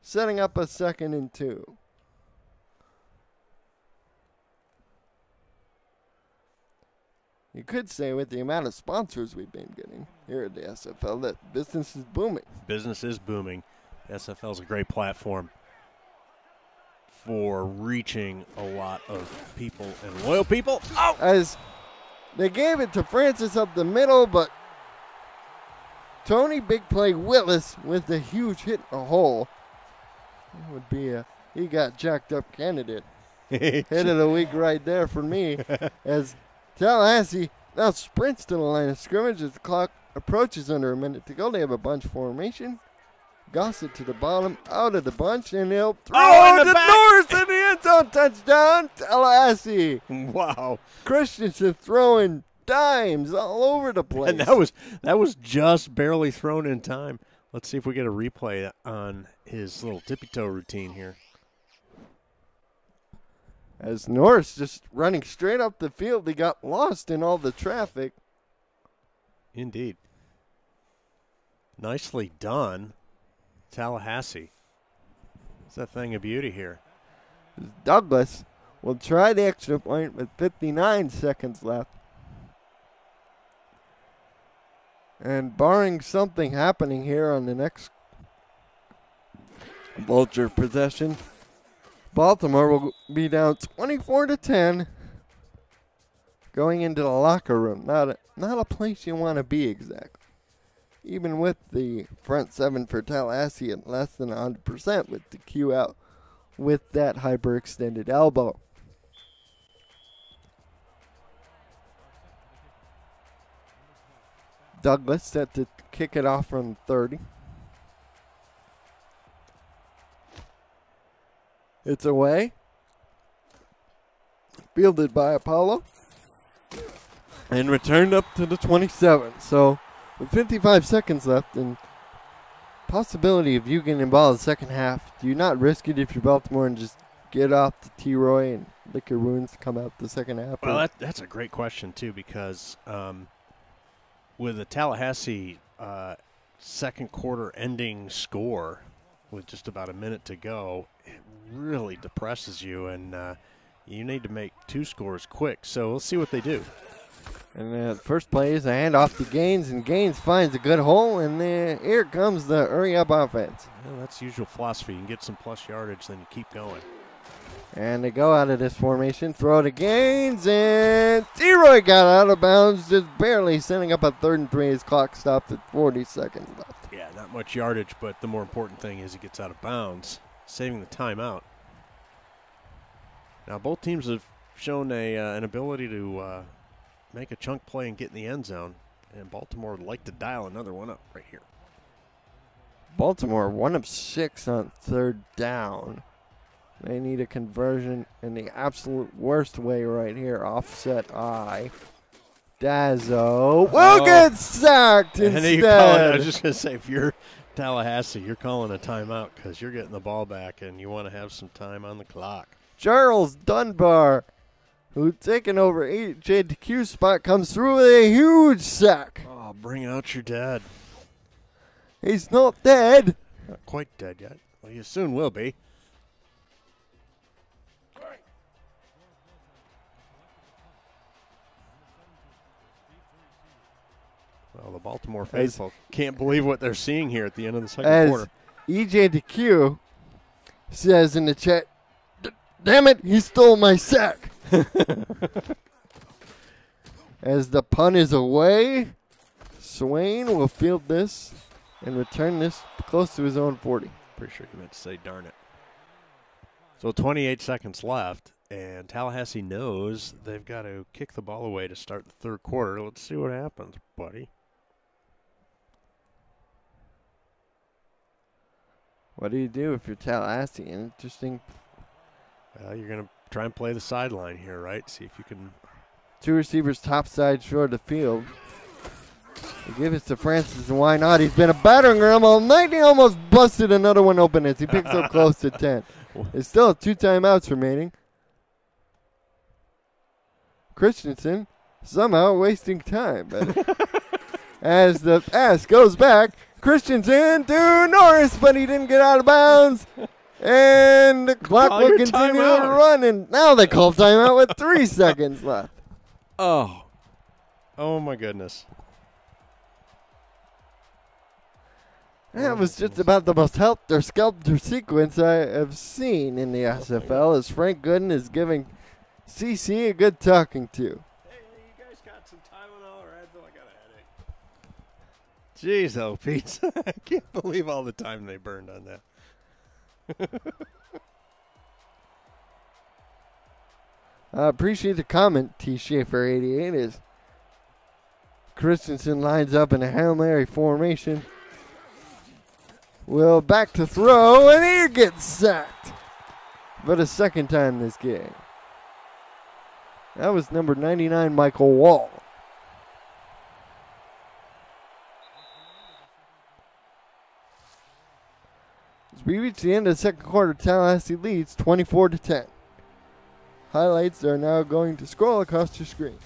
Setting up a second and 2. You could say with the amount of sponsors we've been getting here at the SFL that business is booming. Business is booming. SFL is a great platform for reaching a lot of people and loyal people. Oh, As they gave it to Francis up the middle, but Tony Big Play Willis with a huge hit in the hole. That would be a he got jacked up candidate. Hit of the week right there for me. as Tallahassee now sprints to the line of scrimmage as the clock approaches under a minute to go. They have a bunch formation. Gossett to the bottom, out of the bunch, and they'll throw Oh, in the back. Norris in the end zone. Touchdown, Tallahassee. wow! Christensen throwing dimes all over the place. And that was that was just barely thrown in time. Let's see if we get a replay on his little tippy toe routine here. As Norris just running straight up the field, he got lost in all the traffic. Indeed. Nicely done, Tallahassee. It's a thing of beauty here. Douglas will try the extra point with 59 seconds left. And barring something happening here on the next Vulture possession, Baltimore will be down 24 to 10 going into the locker room. Not a, not a place you want to be exactly. Even with the front seven for Tallahassee at less than 100% with the Q out with that hyperextended elbow. Douglas set to kick it off from 30. It's away. Fielded by Apollo. And returned up to the 27. So, with 55 seconds left and possibility of you getting involved in the second half, do you not risk it if you're Baltimore and just get off the T Roy and lick your wounds, come out the second half? Well, that, that's a great question too, because um, with the Tallahassee uh, second quarter ending score, with just about a minute to go, it really depresses you, and uh, you need to make two scores quick. So we'll see what they do. And the first play is a handoff to Gaines, and Gaines finds a good hole, and then here comes the hurry up offense. Well, that's the usual philosophy. You can get some plus yardage, then you keep going. And they go out of this formation, throw to Gaines, and T-Roy got out of bounds, just barely sending up a third and three. His clock stopped at 40 seconds left. Yeah, not much yardage, but the more important thing is he gets out of bounds, saving the timeout. Now, both teams have shown a uh, an ability to uh, make a chunk play and get in the end zone, and Baltimore would like to dial another one up right here. Baltimore, one of six on third down. They need a conversion in the absolute worst way right here. Offset eye. Dazzo will Oh. get sacked And instead. you call it, I was just going to say, if you're Tallahassee, you're calling a timeout because you're getting the ball back and you want to have some time on the clock. Charles Dunbar, who taken over HJQ spot, comes through with a huge sack. Oh, bring out your dad. He's not dead. Not quite dead yet. Well, you soon will be. Well, the Baltimore faithful can't believe what they're seeing here at the end of the second As quarter. EJDQ says in the chat, damn it, he stole my sack. As the pun is away, Swain will field this and return this close to his own 40. Pretty sure you meant to say darn it. So 28 seconds left, and Tallahassee knows they've got to kick the ball away to start the third quarter. Let's see what happens, buddy. What do you do if you're Tallahassee? Interesting. Well, you're going to try and play the sideline here, right? See if you can Two receivers topside short of the field. They give it to Francis, and why not? He's been a battering ram all night. He almost busted another one open as he picks up close to 10. There's still two timeouts remaining. Christensen somehow wasting time. As the pass goes back, Christensen to Norris, but he didn't get out of bounds. And the clock Call will continue to timeout. run, now they call timeout with three seconds left. Oh. Oh my goodness. That was just about the most helter skelter sequence I have seen in the SFL as Frank Gooden is giving CC a good talking to. Jeez, oh, Pete. I can't believe all the time they burned on that. I appreciate the comment, T. Schaefer 88, is Christensen lines up in a Hail Mary formation. Will back to throw, and he gets sacked. But a second time this game. That was number 99, Michael Wall. We reach the end of the second quarter, Tallahassee leads 24 to 10. Highlights are now going to scroll across your screen.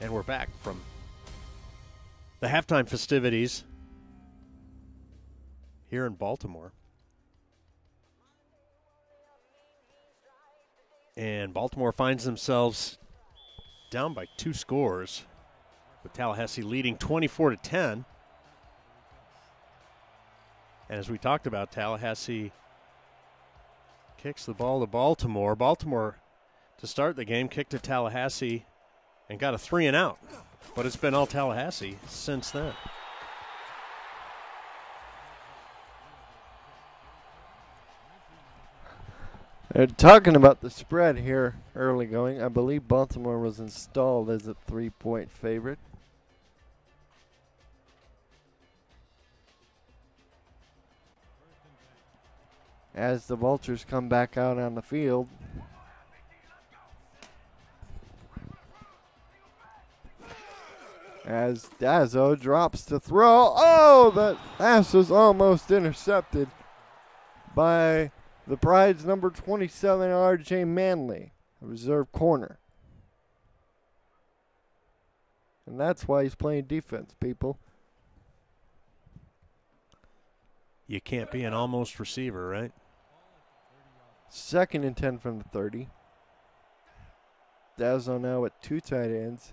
And we're back from the halftime festivities here in Baltimore. And Baltimore finds themselves down by two scores, with Tallahassee leading 24 to 10. And as we talked about, Tallahassee kicks the ball to Baltimore. Baltimore, to start the game, kicked to Tallahassee and got a three and out. But it's been all Tallahassee since then. They're talking about the spread here early going. I believe Baltimore was installed as a three point favorite. As the Vultures come back out on the field. As Dazzo drops to throw. Oh, that pass was almost intercepted by the Pride's number 27, RJ Manley, a reserve corner. And that's why he's playing defense, people. You can't be an almost receiver, right? Second and 10 from the 30. Dazzo now at two tight ends.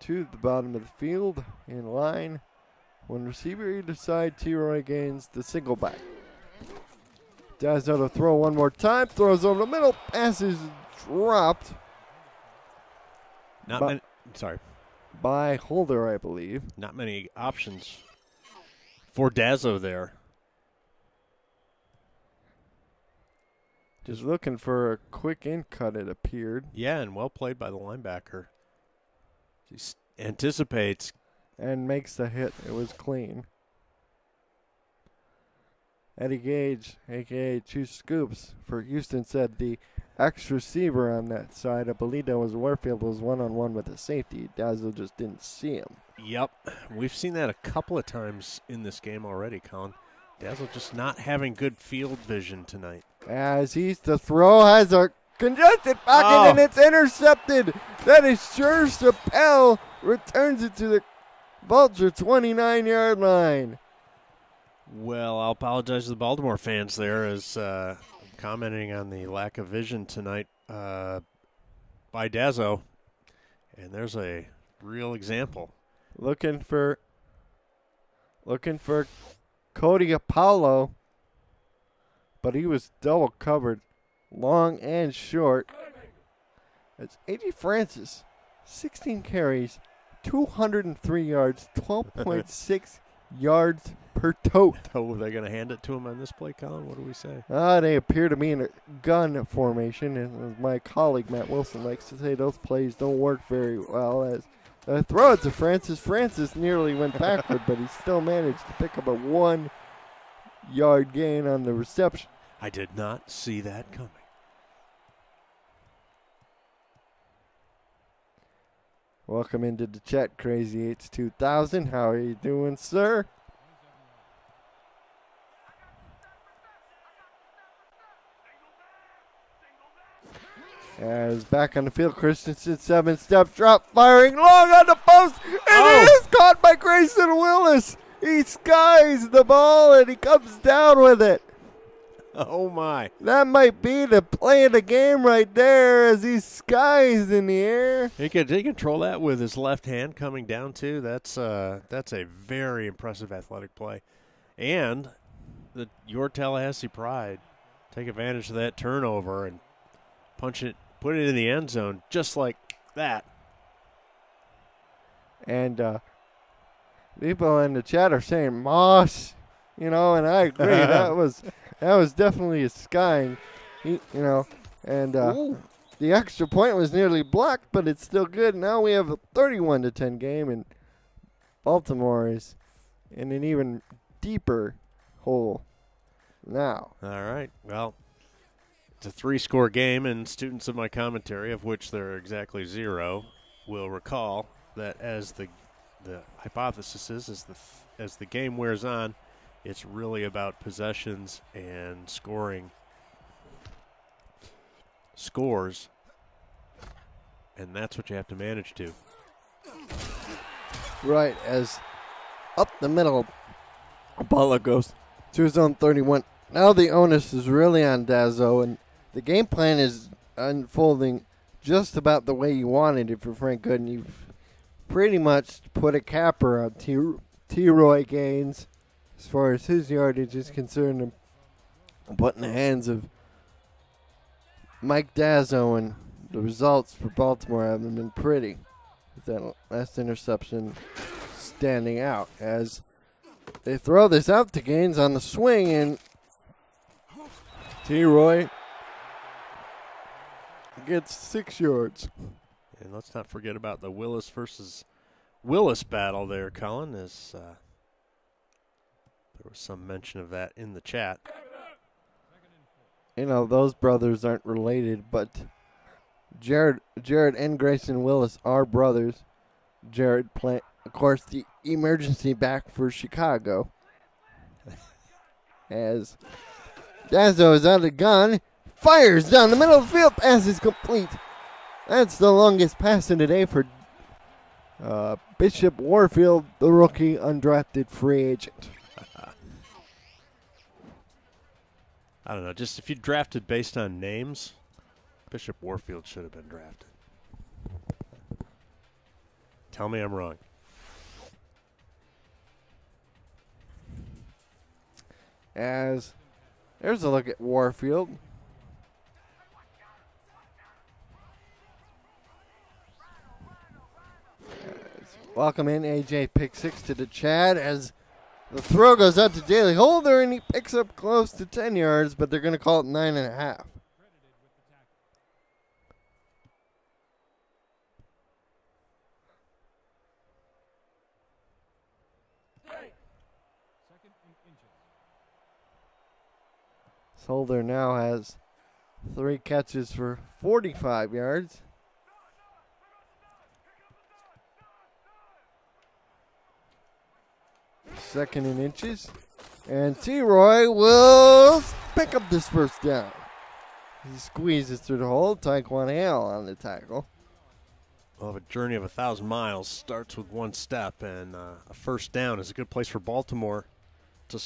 To the bottom of the field in line. One receiver either side. T. Roy Gaines the single back. Dazzo to throw one more time. Throws over the middle. Pass is dropped. Not But- many, sorry. by Holder, I believe. Not many options for Dazzo there. Just looking for a quick in cut, it appeared. Yeah, and well played by the linebacker. Anticipates. and makes the hit. It was clean. Eddie Gage, aka Two Scoops, for Houston said the ex receiver on that side, I believe that was Warfield, was one on one with the safety. Dazzle just didn't see him. Yep, we've seen that a couple of times in this game already, Colin. Dazzle just not having good field vision tonight. As he's the throw has a congested pocket Oh. and it's intercepted. That is sure Chappelle returns it to the Vulture 29 yard line. Well, I'll apologize to the Baltimore fans there as uh, I'm commenting on the lack of vision tonight uh, by Dazzo. And there's a real example. Looking for looking for Cody Apollo. But he was double covered, long and short. It's A.J. Francis, 16 carries, 203 yards, 12.6 yards per tote. Oh, they're going to hand it to him on this play, Colin? What do we say? Ah, they appear to be in a gun formation, and as my colleague Matt Wilson likes to say, those plays don't work very well. As the throw it to Francis, Francis nearly went backward, but he still managed to pick up a one-yard gain on the reception. I did not see that coming. Welcome into the chat, Crazy Eights 2000. How are you doing, sir? As back on the field, Christensen seven step drop, firing long on the post, and Oh. it is caught by Grayson Willis. He skies the ball and he comes down with it. Oh, my. That might be the play of the game right there as he skies in the air. He could he control that with his left hand coming down too. That's uh that's a very impressive athletic play, and the your Tallahassee Pride take advantage of that turnover and punch it, put it in the end zone just like that. And uh, people in the chat are saying Moss, you know, and I agree. that was that was definitely a skying, you know, and uh, the extra point was nearly blocked, but it's still good. Now we have a 31 to 10 game, and Baltimore is in an even deeper hole now. All right. Well, it's a three score game, and students of my commentary, of which there are exactly zero, will recall that as the the hypothesis is as the as the game wears on, it's really about possessions and scoring scores, and that's what you have to manage to. Right as up the middle, Apollo goes to his own 31. Now the onus is really on Dazzo, and the game plan is unfolding just about the way you wanted it for Frank Gooden. You've pretty much put a capper on T. T. Roy Gaines as far as his yardage is concerned, put in the hands of Mike Dazzo, and the results for Baltimore haven't been pretty. With that last interception standing out as they throw this out to Gaines on the swing, and T. Roy gets six yards. And let's not forget about the Willis versus Willis battle there, Colin. As uh, there was some mention of that in the chat. You know, those brothers aren't related, but Jared, Jared and Grayson Willis are brothers. Jared, play, of course, the emergency back for Chicago. As Dazzo is out of gun, fires down the middle of the field, pass is complete. That's the longest pass in the day for uh, Bishop Warfield, the rookie undrafted free agent. I don't know. Just if you drafted based on names, Bishop Warfield should have been drafted. Tell me I'm wrong. As there's a look at Warfield. Welcome in AJ pick six to the Chad as the throw goes out to Daly Holder and he picks up close to 10 yards, but they're going to call it nine and a half. Holder now has three catches for 45 yards. Second in inches. And T. Roy will pick up this first down. He squeezes through the hole. Taekwon Hale on the tackle. Well, a journey of a thousand miles starts with one step, and uh, a first down is a good place for Baltimore to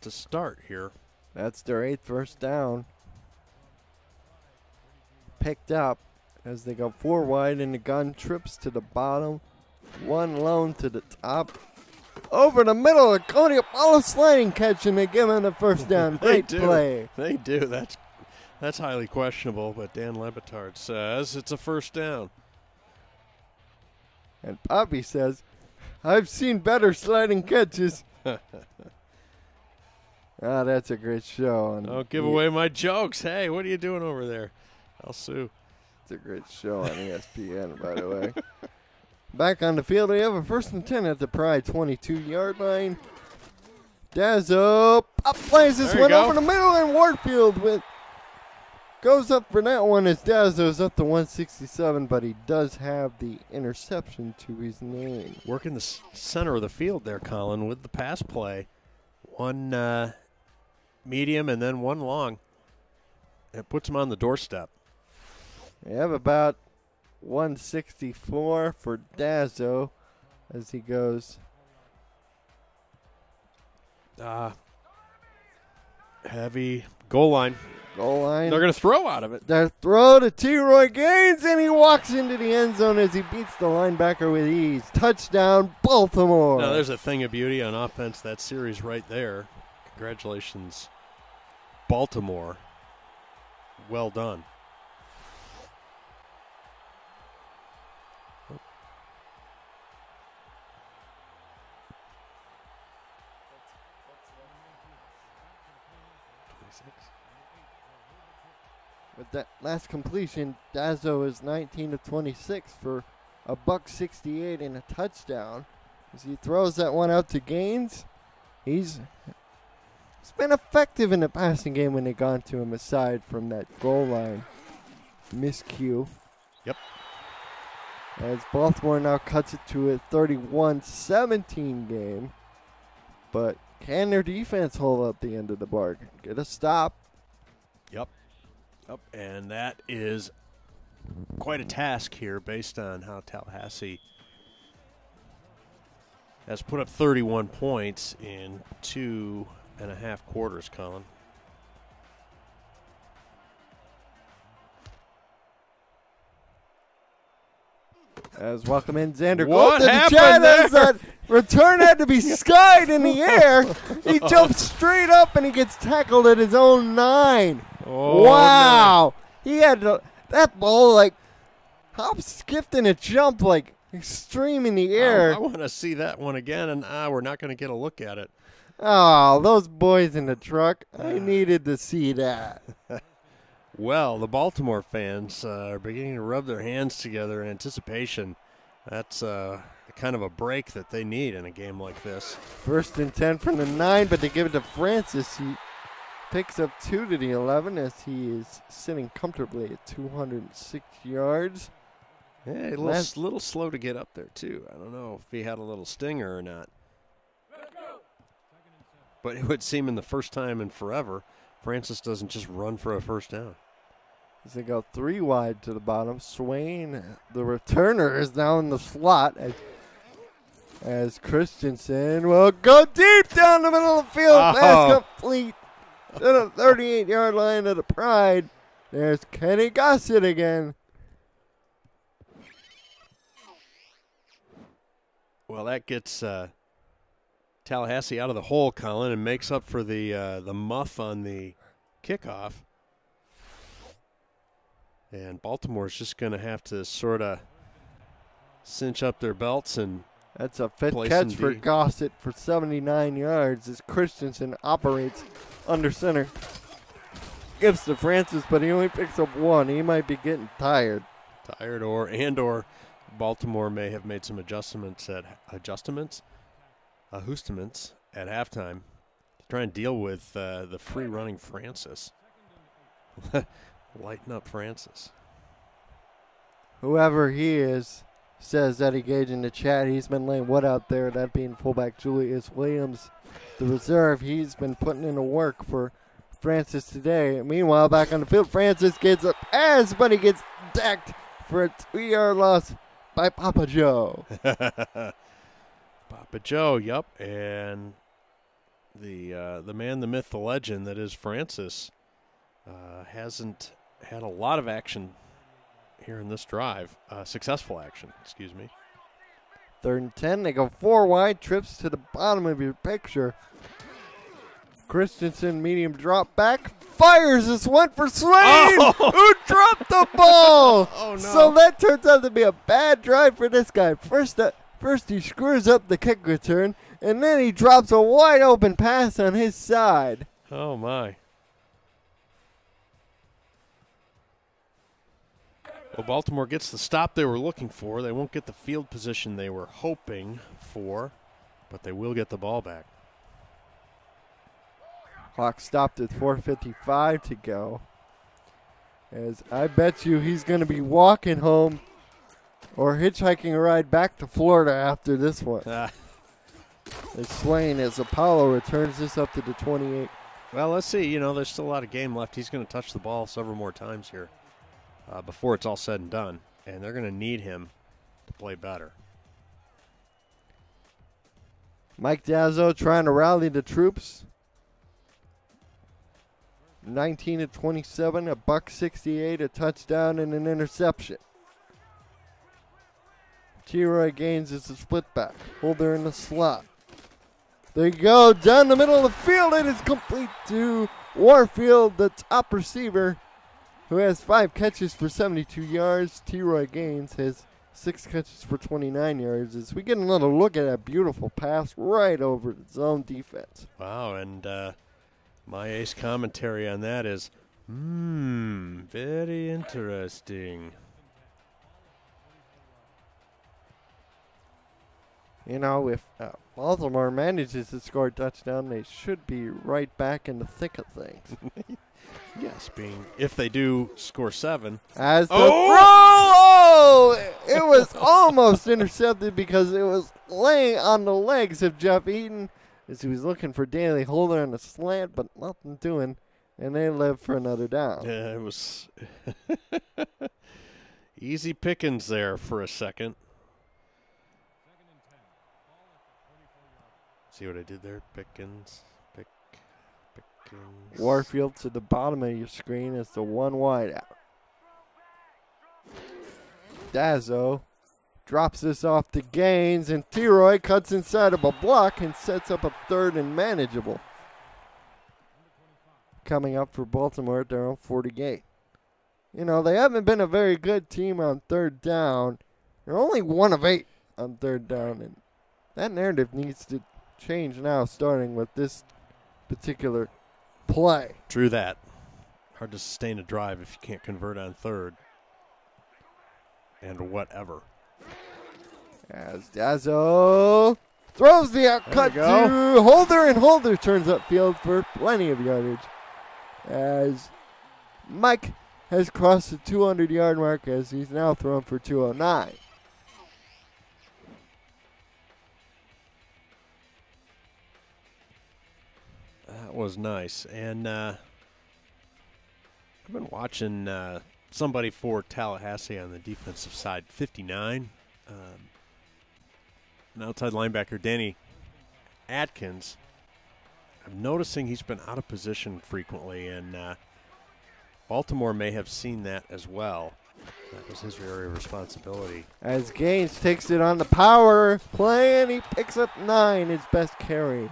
to start here. That's their eighth first down. Picked up as they go four wide, and the gun trips to the bottom. One lone to the top over in the middle of Cody Apollo sliding catch, and they give him the first down. Great they play. They do. That's that's highly questionable, but Dan Le Batard says it's a first down. And Poppy says, I've seen better sliding catches. ah, that's a great show. Don't give away my jokes. Hey, what are you doing over there? I'll sue. It's a great show on ESPN, by the way. Back on the field, we have a first and 10 at the Pride 22 yard line. Dazzo up plays this one over the middle, and Warfield with goes up for that one as Dazzo's up to 167, but he does have the interception to his name. Working the center of the field there, Colin, with the pass play. One uh, medium and then one long. It puts him on the doorstep. They have about 164 for Dazzo as he goes. Uh, heavy goal line. Goal line. They're going to throw out of it. They throw to T. Roy Gaines, and he walks into the end zone as he beats the linebacker with ease. Touchdown, Baltimore. Now, there's a thing of beauty on offense. That series right there. Congratulations, Baltimore. Well done. That last completion, Dazzo is 19 to 26 for a buck 68 and a touchdown. As he throws that one out to Gaines, he's he's been effective in the passing game when they gone to him aside from that goal line miscue. Yep. As Baltimore now cuts it to a 31-17 game. But can their defense hold up the end of the bargain? Get a stop. Yep. Yep. And that is quite a task here based on how Tallahassee has put up 31 points in two and a half quarters, Colin. As welcome in Xander What Golden. happened Chad there? that return had to be skied in the air. He jumps straight up and he gets tackled at his own nine. Oh, wow. He had to, that ball like hop, skipped, and a jump like extreme in the air. I, I want to see that one again, and ah, we're not going to get a look at it. Oh, those boys in the truck. I needed to see that. Well, the Baltimore fans uh, are beginning to rub their hands together in anticipation. That's uh, kind of a break that they need in a game like this. First and 10 from the nine, but they give it to Francis. He picks up two to the 11 as he is sitting comfortably at 206 yards. Yeah, a little, Last- little slow to get up there, too. I don't know if he had a little stinger or not. But it would seem in the first time in forever, Francis doesn't just run for a first down. As they go three wide to the bottom, Swain, the returner, is now in the slot as, as Christensen will go deep down the middle of the field. Oh. Pass complete to the 38 yard line of the Pride. There's Kenny Gossett again. Well, that gets uh, Tallahassee out of the hole, Colin, and makes up for the uh, the muff on the kickoff. And Baltimore's just going to have to sort of cinch up their belts and That's a Place catch for. Gossett for 79 yards as Christensen operates under center. Gives to Francis, but he only picks up one. He might be getting tired. tired or and or Baltimore may have made some adjustments at adjustments, ajustements at halftime to try and deal with uh, the free running Francis. Lighten up Francis. Whoever he is says that he Gage in the chat. He's been laying what out there, that being fullback Julius Williams, the reserve. He's been putting in the work for Francis today. Meanwhile, back on the field, Francis gets a pass, but he gets decked for a two yard loss by Papa Joe. Papa Joe, yep, and the uh, the man, the myth, the legend that is Francis uh, hasn't had a lot of action here in this drive. Uh, successful action, excuse me. Third and 10. They go four wide, trips to the bottom of your picture. Christensen, medium drop back, fires this one for Swain, Oh! who dropped the ball. Oh, no. So that turns out to be a bad drive for this guy. First, uh, first he screws up the kick return, and then he drops a wide open pass on his side. Oh my. Well, Baltimore gets the stop they were looking for. They won't get the field position they were hoping for, but they will get the ball back. Clock stopped at 4:55 to go. As I bet you he's going to be walking home or hitchhiking a ride back to Florida after this one. Ah, As Swain as Apollo returns this up to the 28. well, let's see. You know, there's still a lot of game left. He's going to touch the ball several more times here uh, before it's all said and done, and they're going to need him to play better. Mike Dazzo trying to rally the troops. 19 to 27, a buck 68, a touchdown, and an interception. T-Roy Gaines is a split back. Holder in the slot. There you go, down the middle of the field. It is complete to Warfield, the top receiver, who has five catches for 72 yards. T-Roy Gaines has six catches for 29 yards. As we get another look at that beautiful pass right over the zone defense. Wow, and uh, my ace commentary on that is, hmm, very interesting. You know, if uh, Baltimore manages to score a touchdown, they should be right back in the thick of things. Yes, being if they do score seven. As the Oh! throw, oh, it was almost intercepted because it was laying on the legs of Jeff Eaton as he was looking for Daly Holder on a slant, but nothing doing, and they live for another down. Yeah, it was easy pickings there for a second. See what I did there? Pickens. Warfield to the bottom of your screen is the one wide out. Dazzo drops this off to Gaines, and T-Roy cuts inside of a block and sets up a third and manageable. Coming up for Baltimore at their own 48. You know, they haven't been a very good team on third down. They're only one of eight on third down, and that narrative needs to change now, starting with this particular play. True that. Hard to sustain a drive if you can't convert on third. And whatever. As Dazzo throws the outcut There you to Holder, and Holder turns upfield for plenty of yardage. As Mike has crossed the 200 yard mark as he's now thrown for 209. That was nice. And uh, I've been watching uh, somebody for Tallahassee on the defensive side, 59. Um, an outside linebacker, Danny Atkins. I'm noticing he's been out of position frequently, and uh, Baltimore may have seen that as well. That was his area of responsibility. As Gaines takes it on the power play, and he picks up nine, his best carry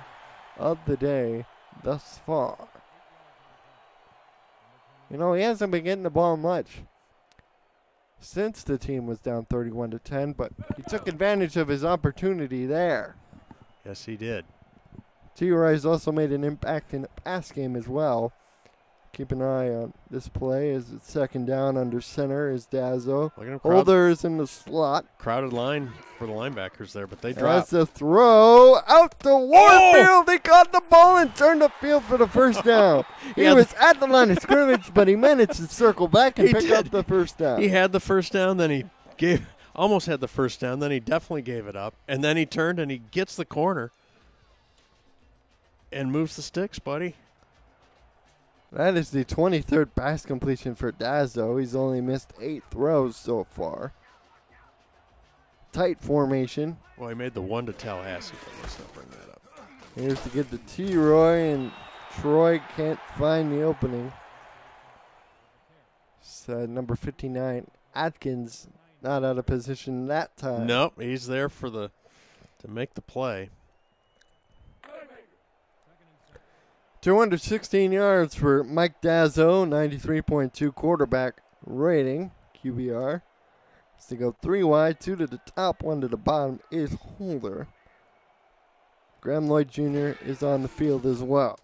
of the day thus far. You know, he hasn't been getting the ball much. since the team was down 31 to 10, but he took advantage of his opportunity there. Yes, he did. T. Roy's also made an impact in the pass game as well. Keep an eye on this play as it's second down under center is Dazzo. Look at him. Crowd, Holder is in the slot. crowded line for the linebackers there, but they That's dropped. a throw out to Warfield. He caught the ball and turned the field for the first down. he was at the line of scrimmage, but he managed to circle back and He pick up the first down. He had the first down, then he gave almost had the first down, then he definitely gave it up, and then he turned and he gets the corner and moves the sticks, buddy. That is the 23rd pass completion for Dazzo. He's only missed eight throws so far. Tight formation. Well, he made the one to Tallahassee, let's not bring that up. Here's to get the T Roy, and Troy can't find the opening. Uh, number 59, Atkins, not out of position that time. Nope, he's there for the to make the play. 216 yards for Mike Dazzo, 93.2 quarterback rating, QBR. Has to go three wide, two to the top, one to the bottom is Holder. Graham Lloyd Jr. is on the field as well.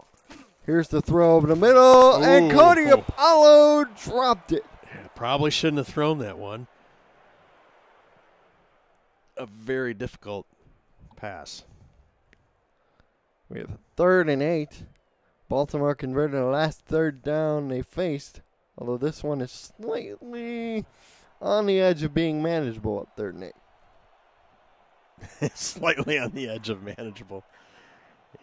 Here's the throw over the middle, and Ooh. Cody Apollo dropped it. Yeah, probably shouldn't have thrown that one. A very difficult pass. We have third and eight. Baltimore converted the last third down they faced, although this one is slightly on the edge of being manageable at third and eight. Slightly on the edge of manageable.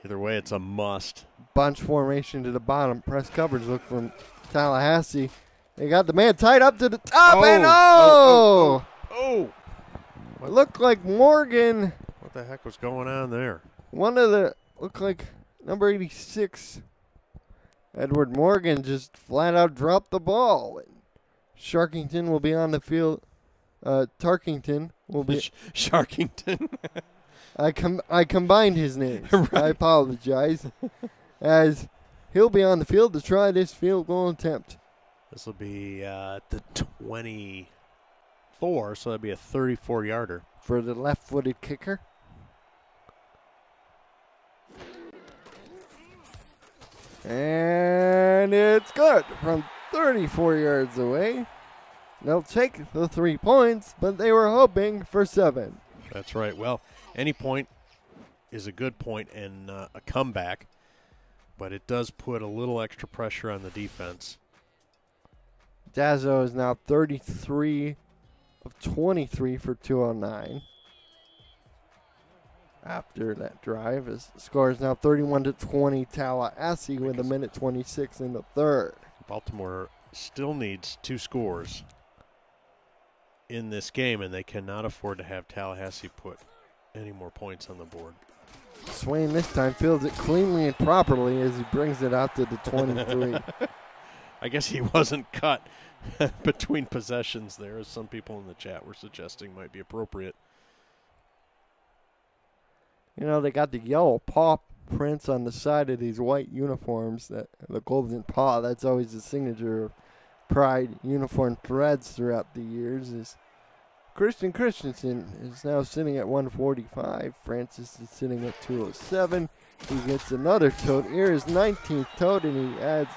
Either way, it's a must. Bunch formation to the bottom. Press coverage look from Tallahassee. They got the man tied up to the top, oh, and Oh, oh! oh, oh. oh. It looked like Morgan, What the heck was going on there? one of the, looked like number 86, Edward Morgan just flat out dropped the ball. Sharkington will be on the field. Uh, Tarkington will be. Sh- Sharkington. I com- I combined his names. I apologize. As he'll be on the field to try this field goal attempt. this will be uh, the 24, so that'd be a 34 yarder. for the left-footed kicker. And it's good from 34 yards away. They'll take the three points, but they were hoping for seven. That's right. Well, any point is a good point and uh, a comeback, but it does put a little extra pressure on the defense. Dazzo is now 33 of 23 for 209. After that drive, his score is now 31 to 20. Tallahassee with a minute 26 in the third. Baltimore still needs two scores in this game, and they cannot afford to have Tallahassee put any more points on the board. Swain this time fields it cleanly and properly as he brings it out to the 23. I guess he wasn't cut between possessions there, as some people in the chat were suggesting might be appropriate. You know, they got the yellow paw prints on the side of these white uniforms, that the golden paw. That's always the signature of Pride uniform threads throughout the years. Is Christian Christensen is now sitting at 145. Francis is sitting at 207. He gets another tote. Here is 19th tote, and he adds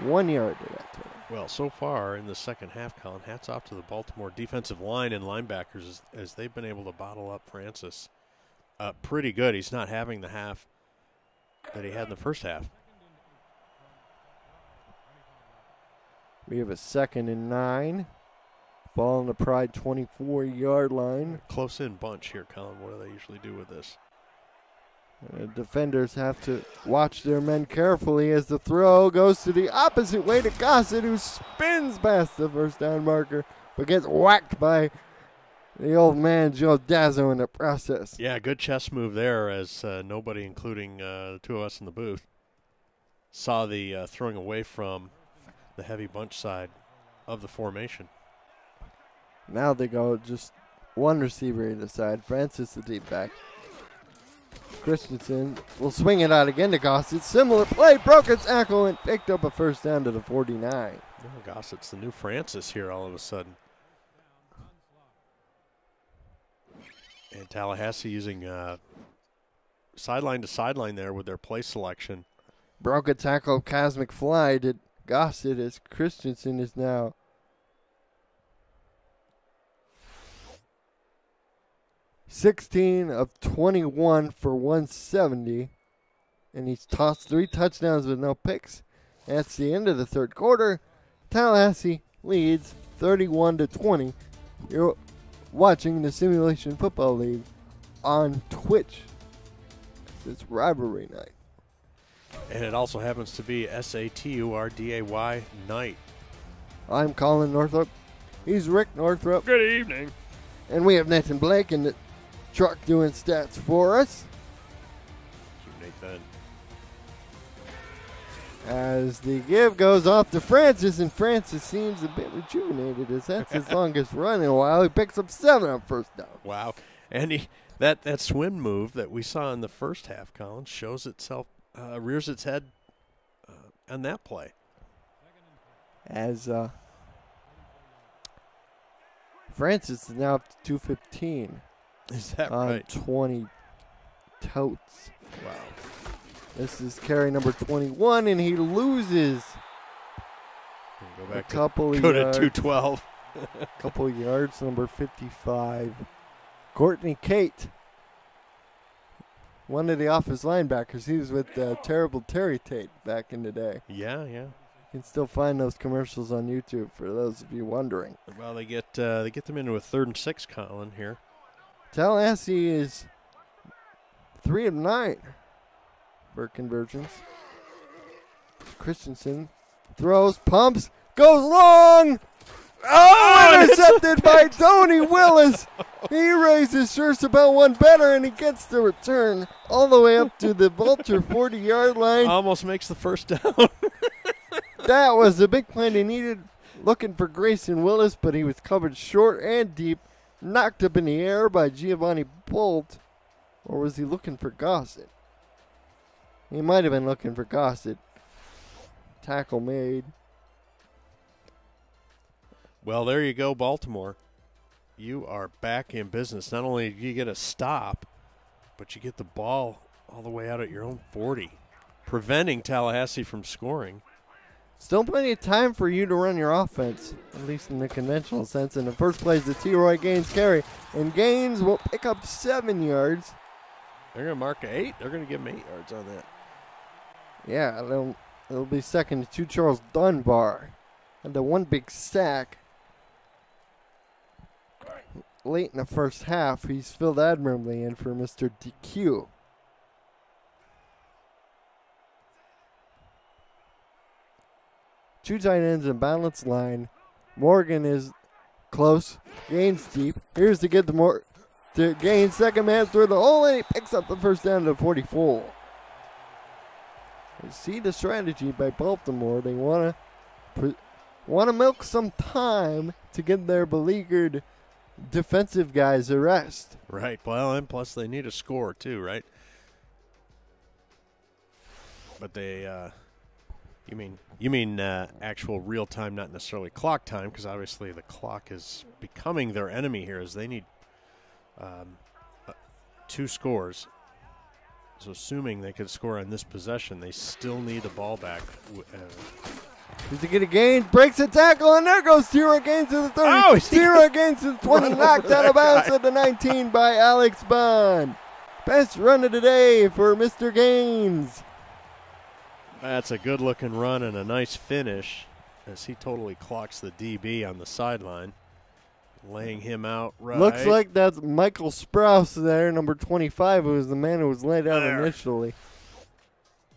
one yard to that total. Well, so far in the second half, Colin, hats off to the Baltimore defensive line and linebackers as, as they've been able to bottle up Francis uh, pretty good. He's not having the half that he had in the first half. We have a second and nine. Ball on the Pride 24 yard line. Close in bunch here, Colin. What do they usually do with this? Defenders have to watch their men carefully as the throw goes to the opposite way to Gossett, who spins past the first down marker, but gets whacked by the old man Joe Dazzo in the process. Yeah, good chess move there, as uh, nobody, including uh, the two of us in the booth, saw the uh, throwing away from the heavy bunch side of the formation. Now they go just one receiver either side. Francis, the deep back. Christensen will swing it out again to Gossett. Similar play, broke its ankle and picked up a first down to the 49. Oh, gosh, it's the new Francis here all of a sudden. And Tallahassee using uh, sideline to sideline there with their play selection. Broke a tackle, Cosmic Fly did Gossett as Christensen is now Sixteen of twenty-one for one seventy, and he's tossed three touchdowns with no picks. That's the end of the third quarter. Tallahassee leads thirty-one to twenty. Watching the Simulation Football League on Twitch. It's rivalry night. And it also happens to be S A T U R D A Y night. I'm Colin Northrup. He's Rick Northrup. Good evening. And we have Nathan Blake in the truck doing stats for us. Thank you, Nathan. As the give goes off to Francis, and Francis seems a bit rejuvenated as that's his longest run in a while. He picks up seven on first down. Wow. And he, that, that swim move that we saw in the first half, Colin, shows itself, uh, rears its head uh, on that play. As uh, Francis is now up to 215 Is that on right? 20 totes. Wow. This is carry number 21, and he loses Go a back to, couple go to 212. a couple yards, number 55. Courtney Kate, one of the office linebackers. He was with uh, terrible Terry Tate back in the day. Yeah, yeah. You can still find those commercials on YouTube for those of you wondering. Well, they get uh, they get them into a third and six, Colin, here. Tallahassee is three of nine for conversions. Christensen throws, pumps, goes long. Oh, oh intercepted by Tony Willis. He raises Scherz about one better, and he gets the return all the way up to the Vulture 40 yard line. Almost makes the first down. That was the big play they needed. Looking for Grayson Willis, but he was covered short and deep, knocked up in the air by Giovanni Bolt. Or was he looking for Gossett? He might have been looking for Gossett. Tackle made. well, there you go, Baltimore. You are back in business. Not only do you get a stop, but you get the ball all the way out at your own 40, preventing Tallahassee from scoring. Still plenty of time for you to run your offense, at least in the conventional sense. In the first place, the T. Roy Gaines carry, and Gaines will pick up seven yards. They're going to mark eight. They're going to give him eight yards on that. Yeah, it'll, it'll be second to Charles Dunbar. And the one big sack late in the first half, he's filled admirably in for Mr. DQ. Two tight ends and balance line. Morgan is close. Gaines deep. Here's to get the more to gain second man through the hole, and he picks up the first down to 44. You see the strategy by Baltimore. They want to want to milk some time to get their beleaguered defensive guys a rest. Right. Well, and plus they need a score too, right? But they, uh, you mean you mean uh, actual real time, not necessarily clock time, because obviously the clock is becoming their enemy here, as they need um, uh, two scores. So assuming they could score on this possession, they still need the ball back. w- Uh, to get a gain, breaks a tackle, and there goes T-Roy Gaines to the 30. Oh, he- T-Roy Gaines to the 20, knocked out of bounds at the 19 by Alex Bond. Best run of the day for Mr. Gaines. That's a good looking run and a nice finish as he totally clocks the DB on the sideline, laying him out right. Looks like that's Michael Sprouse there, number 25, who was the man who was laid out There. initially.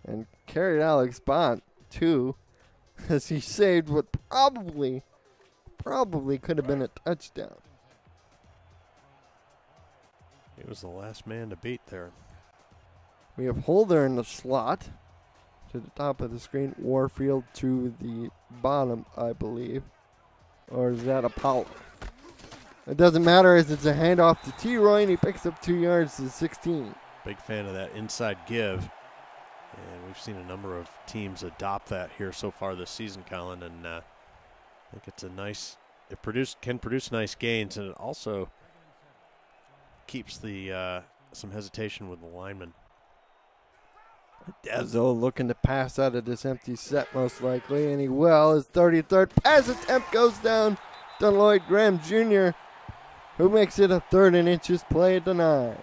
And carried Alex Bond, too, as he saved what probably, probably could have been a touchdown. he was the last man to beat there. We have Holder in the slot to the top of the screen. Warfield to the bottom, I believe. Or is that a Apollo? It doesn't matter as it's a handoff to T. Roy and he picks up two yards to 16. Big fan of that inside give. And we've seen a number of teams adopt that here so far this season, Colin. And uh, I think it's a nice, it produced, can produce nice gains. And it also keeps the uh, some hesitation with the lineman. Dazzo looking to pass out of this empty set most likely, and he will. His 33rd pass attempt goes down to Lloyd Graham Jr., who makes it a third and inches play at the nine.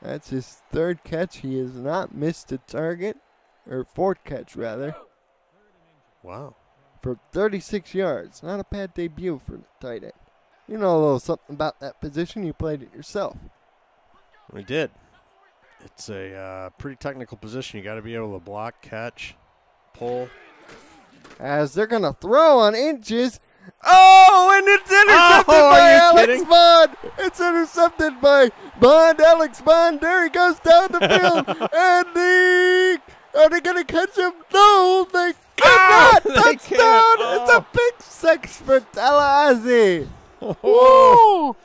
That's his third catch. He has not missed a target, or fourth catch rather, Wow. for 36 yards. Not a bad debut for the tight end. You know a little something about that position. You played it yourself. We did. It's a uh, pretty technical position. You got to be able to block, catch, pull. As they're gonna throw on inches. Oh, and it's intercepted Oh, by Alex kidding? Bond. It's intercepted by Bond. Alex Bond. There he goes down the field, and the are they gonna catch him? No, they Ah, cannot. they Touchdown! can't. It's a Oh. big six for Tallahassee. Woo!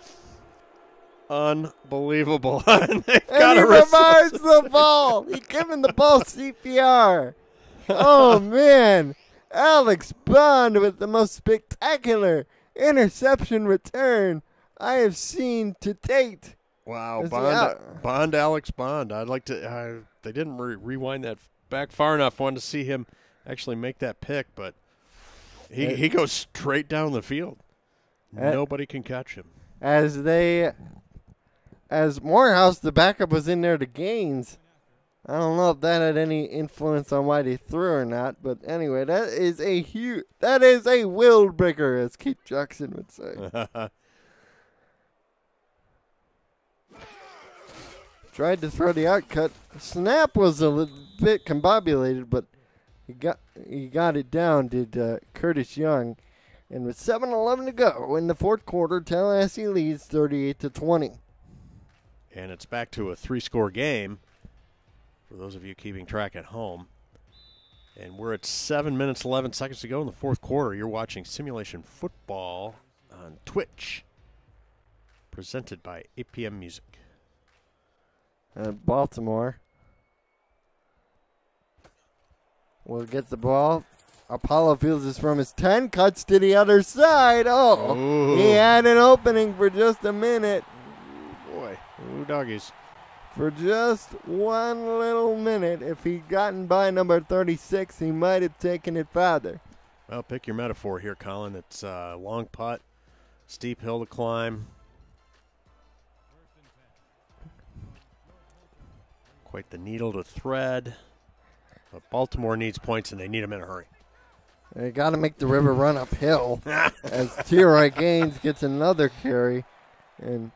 Unbelievable. and he revives the ball. He giving the ball CPR. Oh man, Alex Bond with the most spectacular interception return I have seen to date. Wow, Is Bond. Bond, Alex Bond. I'd like to. Uh, they didn't re- rewind that back far enough. Wanted to see him actually make that pick, but he Uh, he goes straight down the field. Nobody can catch him. As they, as Morehouse, the backup was in there to Gaines. I don't know if that had any influence on why they threw or not, but anyway, that is a huge, that is a will breaker, as Keith Jackson would say. Tried to throw the outcut. Snap was a little bit combobulated, but he got he got it down. Did uh, Curtis Young, and with 7:11 to go in the fourth quarter, Tallahassee leads 38 to 20. and it's back to a three-score game. For those of you keeping track at home, and we're at seven minutes eleven seconds to go in the fourth quarter. You're watching Simulation Football on Twitch, presented by APM Music. And Baltimore will get the ball. Apollo fields this from his 10, cuts to the other side. Oh, Ooh. he had an opening for just a minute. Boy, ooh doggies. For just one little minute, if he'd gotten by number 36, he might have taken it farther. Well, pick your metaphor here, Colin. It's a uh, long putt, steep hill to climb. Quite the needle to thread. But Baltimore needs points, and they need them in a hurry. They got to make the river run uphill as T-Roy Gaines gets another carry. And,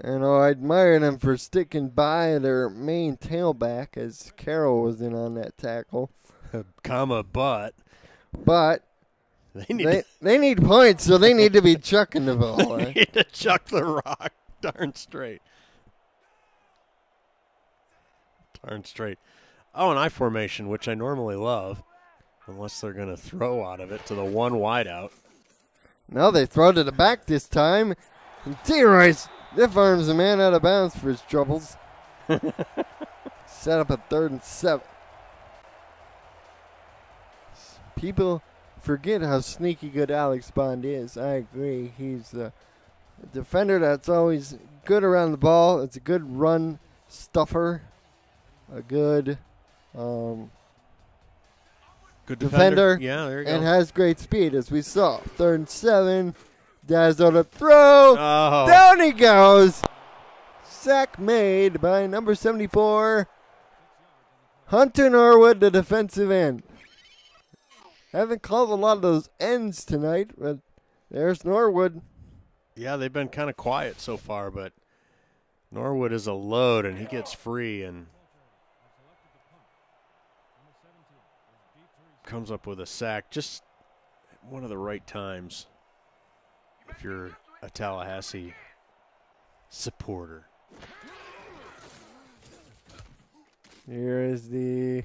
and oh, I admire them for sticking by their main tailback as Carroll was in on that tackle. Comma, but But they need, they, they need points, so they need to be chucking the ball. They need to chuck the rock darn straight. Darn straight. Oh, an I formation, which I normally love, unless they're going to throw out of it to the one wide out. Now they throw to the back this time. And T-Roy stiff arms the man out of bounds for his troubles. Set up a third and seven. People forget how sneaky good Alex Bond is. I agree. He's a defender that's always good around the ball. It's a good run stuffer. A good um, Good Defender, Yeah, there you go. and has great speed, as we saw. Third and seven. Dazzo to throw. oh, Down he goes. Sack made by number 74, Hunter Norwood, the defensive end. Haven't called a lot of those ends tonight, but there's Norwood. yeah, they've been kind of quiet so far, but Norwood is a load, and he gets free and comes up with a sack just one of the right times. If you're a Tallahassee supporter, Here is the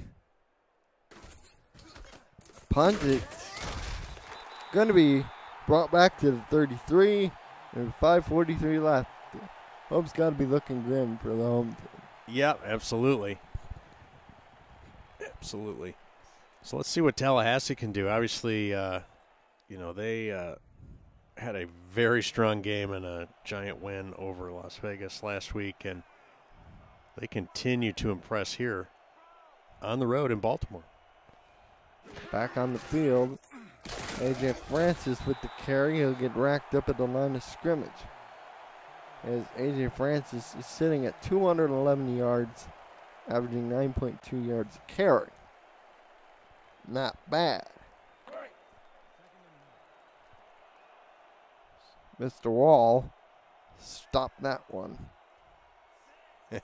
punt. It's going to be brought back to the 33 and 5:43 left. Hope's got to be looking grim for the home team. Yep, absolutely. Absolutely. So let's see what Tallahassee can do. Obviously, uh, you know, they uh, had a very strong game and a giant win over Las Vegas last week, and they continue to impress here on the road in Baltimore. Back on the field, AJ Francis with the carry. He'll get racked up at the line of scrimmage. As AJ Francis is sitting at 211 yards, averaging 9.2 yards a carry. Not bad. Mr. Wall, stop that one.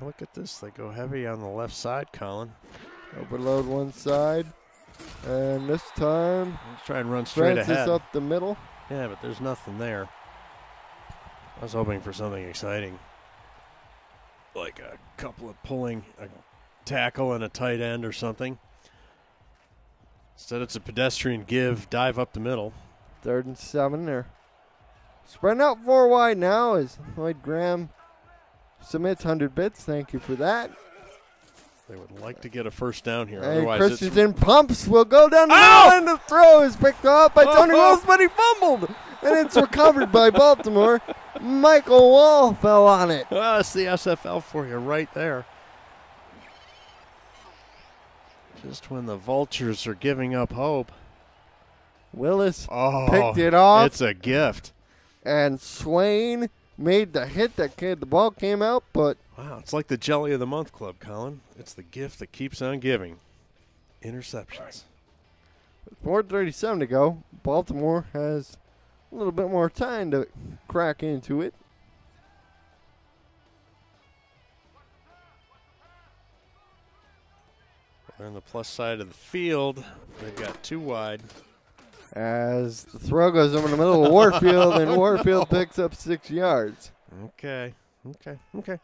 Look at this. They go heavy on the left side, Colin. Overload one side. And this time, Let's try and run straight Francis ahead. up the middle. Yeah, but there's nothing there. I was hoping for something exciting. Like a couple of pulling a tackle and a tight end or something. Instead, it's a pedestrian give, dive up the middle. Third and seven. They're spreading out four wide now as Lloyd Graham submits 100 bits. Thank you for that. They would like to get a first down here. And Otherwise, it's Christensen pumps will go down the and the throw is picked up by Tony Oh! Willis, but he fumbled. And it's recovered by Baltimore. Michael Wall fell on it. Ah, it's the SFL for you right there. Just when the vultures are giving up hope. Willis Oh, picked it off, It's a gift. and Swain made the hit that kid. The ball came out, but Wow, it's like the Jelly of the Month Club, Colin. It's the gift that keeps on giving. Interceptions. with 4:37 to go. Baltimore has a little bit more time to crack into it. They're on the plus side of the field. They've got two wide. As the throw goes over the middle of Warfield, and Warfield picks up six yards. Okay. Okay. Okay.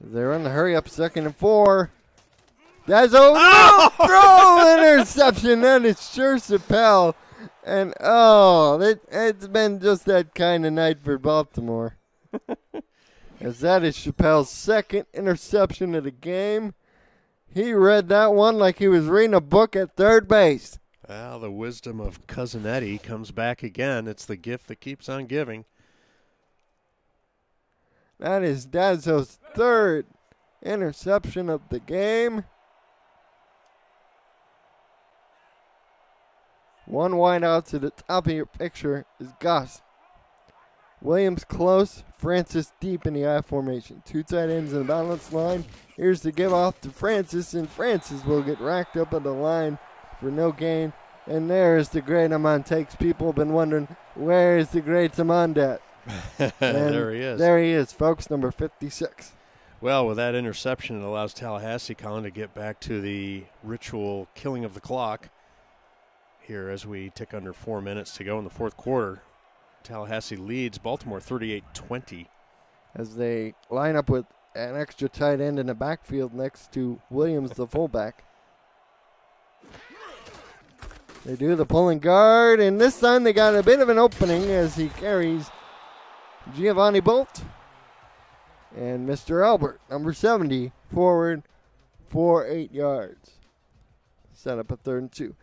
They're in the hurry up, second and four. That's a no throw interception. That is sure Chappelle. And oh, it, it's been just that kind of night for Baltimore. As that is Chappelle's second interception of the game. He read that one like he was reading a book at third base. Well, the wisdom of Cousin Eddie comes back again. It's the gift that keeps on giving. That is Dazzo's third interception of the game. One wide out to the top of your picture is Gus. Williams close, Francis deep in the I formation. Two tight ends in the balance line. Here's the give off to Francis, and Francis will get racked up at the line for no gain. And there's the great Amon takes. People have been wondering, where is the great Amon at? And there he is. There he is, folks, number 56. Well, with that interception, it allows Tallahassee, Colin, to get back to the ritual killing of the clock here as we tick under four minutes to go in the fourth quarter. Tallahassee leads Baltimore 38 20. As they line up with an extra tight end in the backfield next to Williams, the fullback. They do the pulling guard, and this time they got a bit of an opening as he carries Giovanni Bolt and Mr. Albert, number 70, forward for eight yards. Set up a third and two.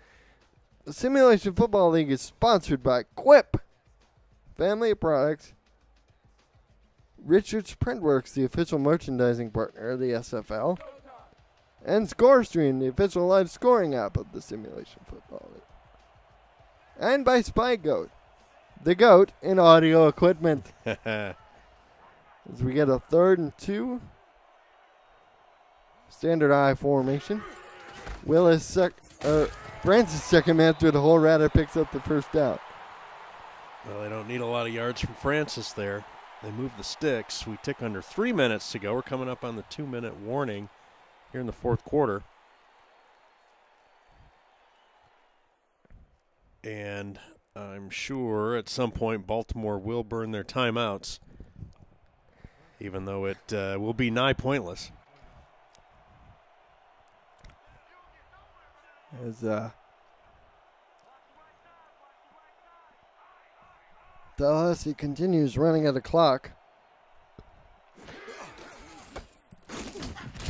The Simulation Football League is sponsored by Quip Family of Products, Richards Printworks, the official merchandising partner of the SFL, and ScoreStream, the official live scoring app of the Simulation Football League. And by Spy Goat, the goat in audio equipment. As we get a third and two. Standard I formation. Willis sec uh, Francis second man through the hole. Rather picks up the first down. Well, they don't need a lot of yards from Francis there. They move the sticks. We tick under three minutes to go. We're coming up on the two minute warning here in the fourth quarter. And I'm sure at some point Baltimore will burn their timeouts, even though it uh, will be nigh pointless. As uh, Tallahassee continues running at the clock.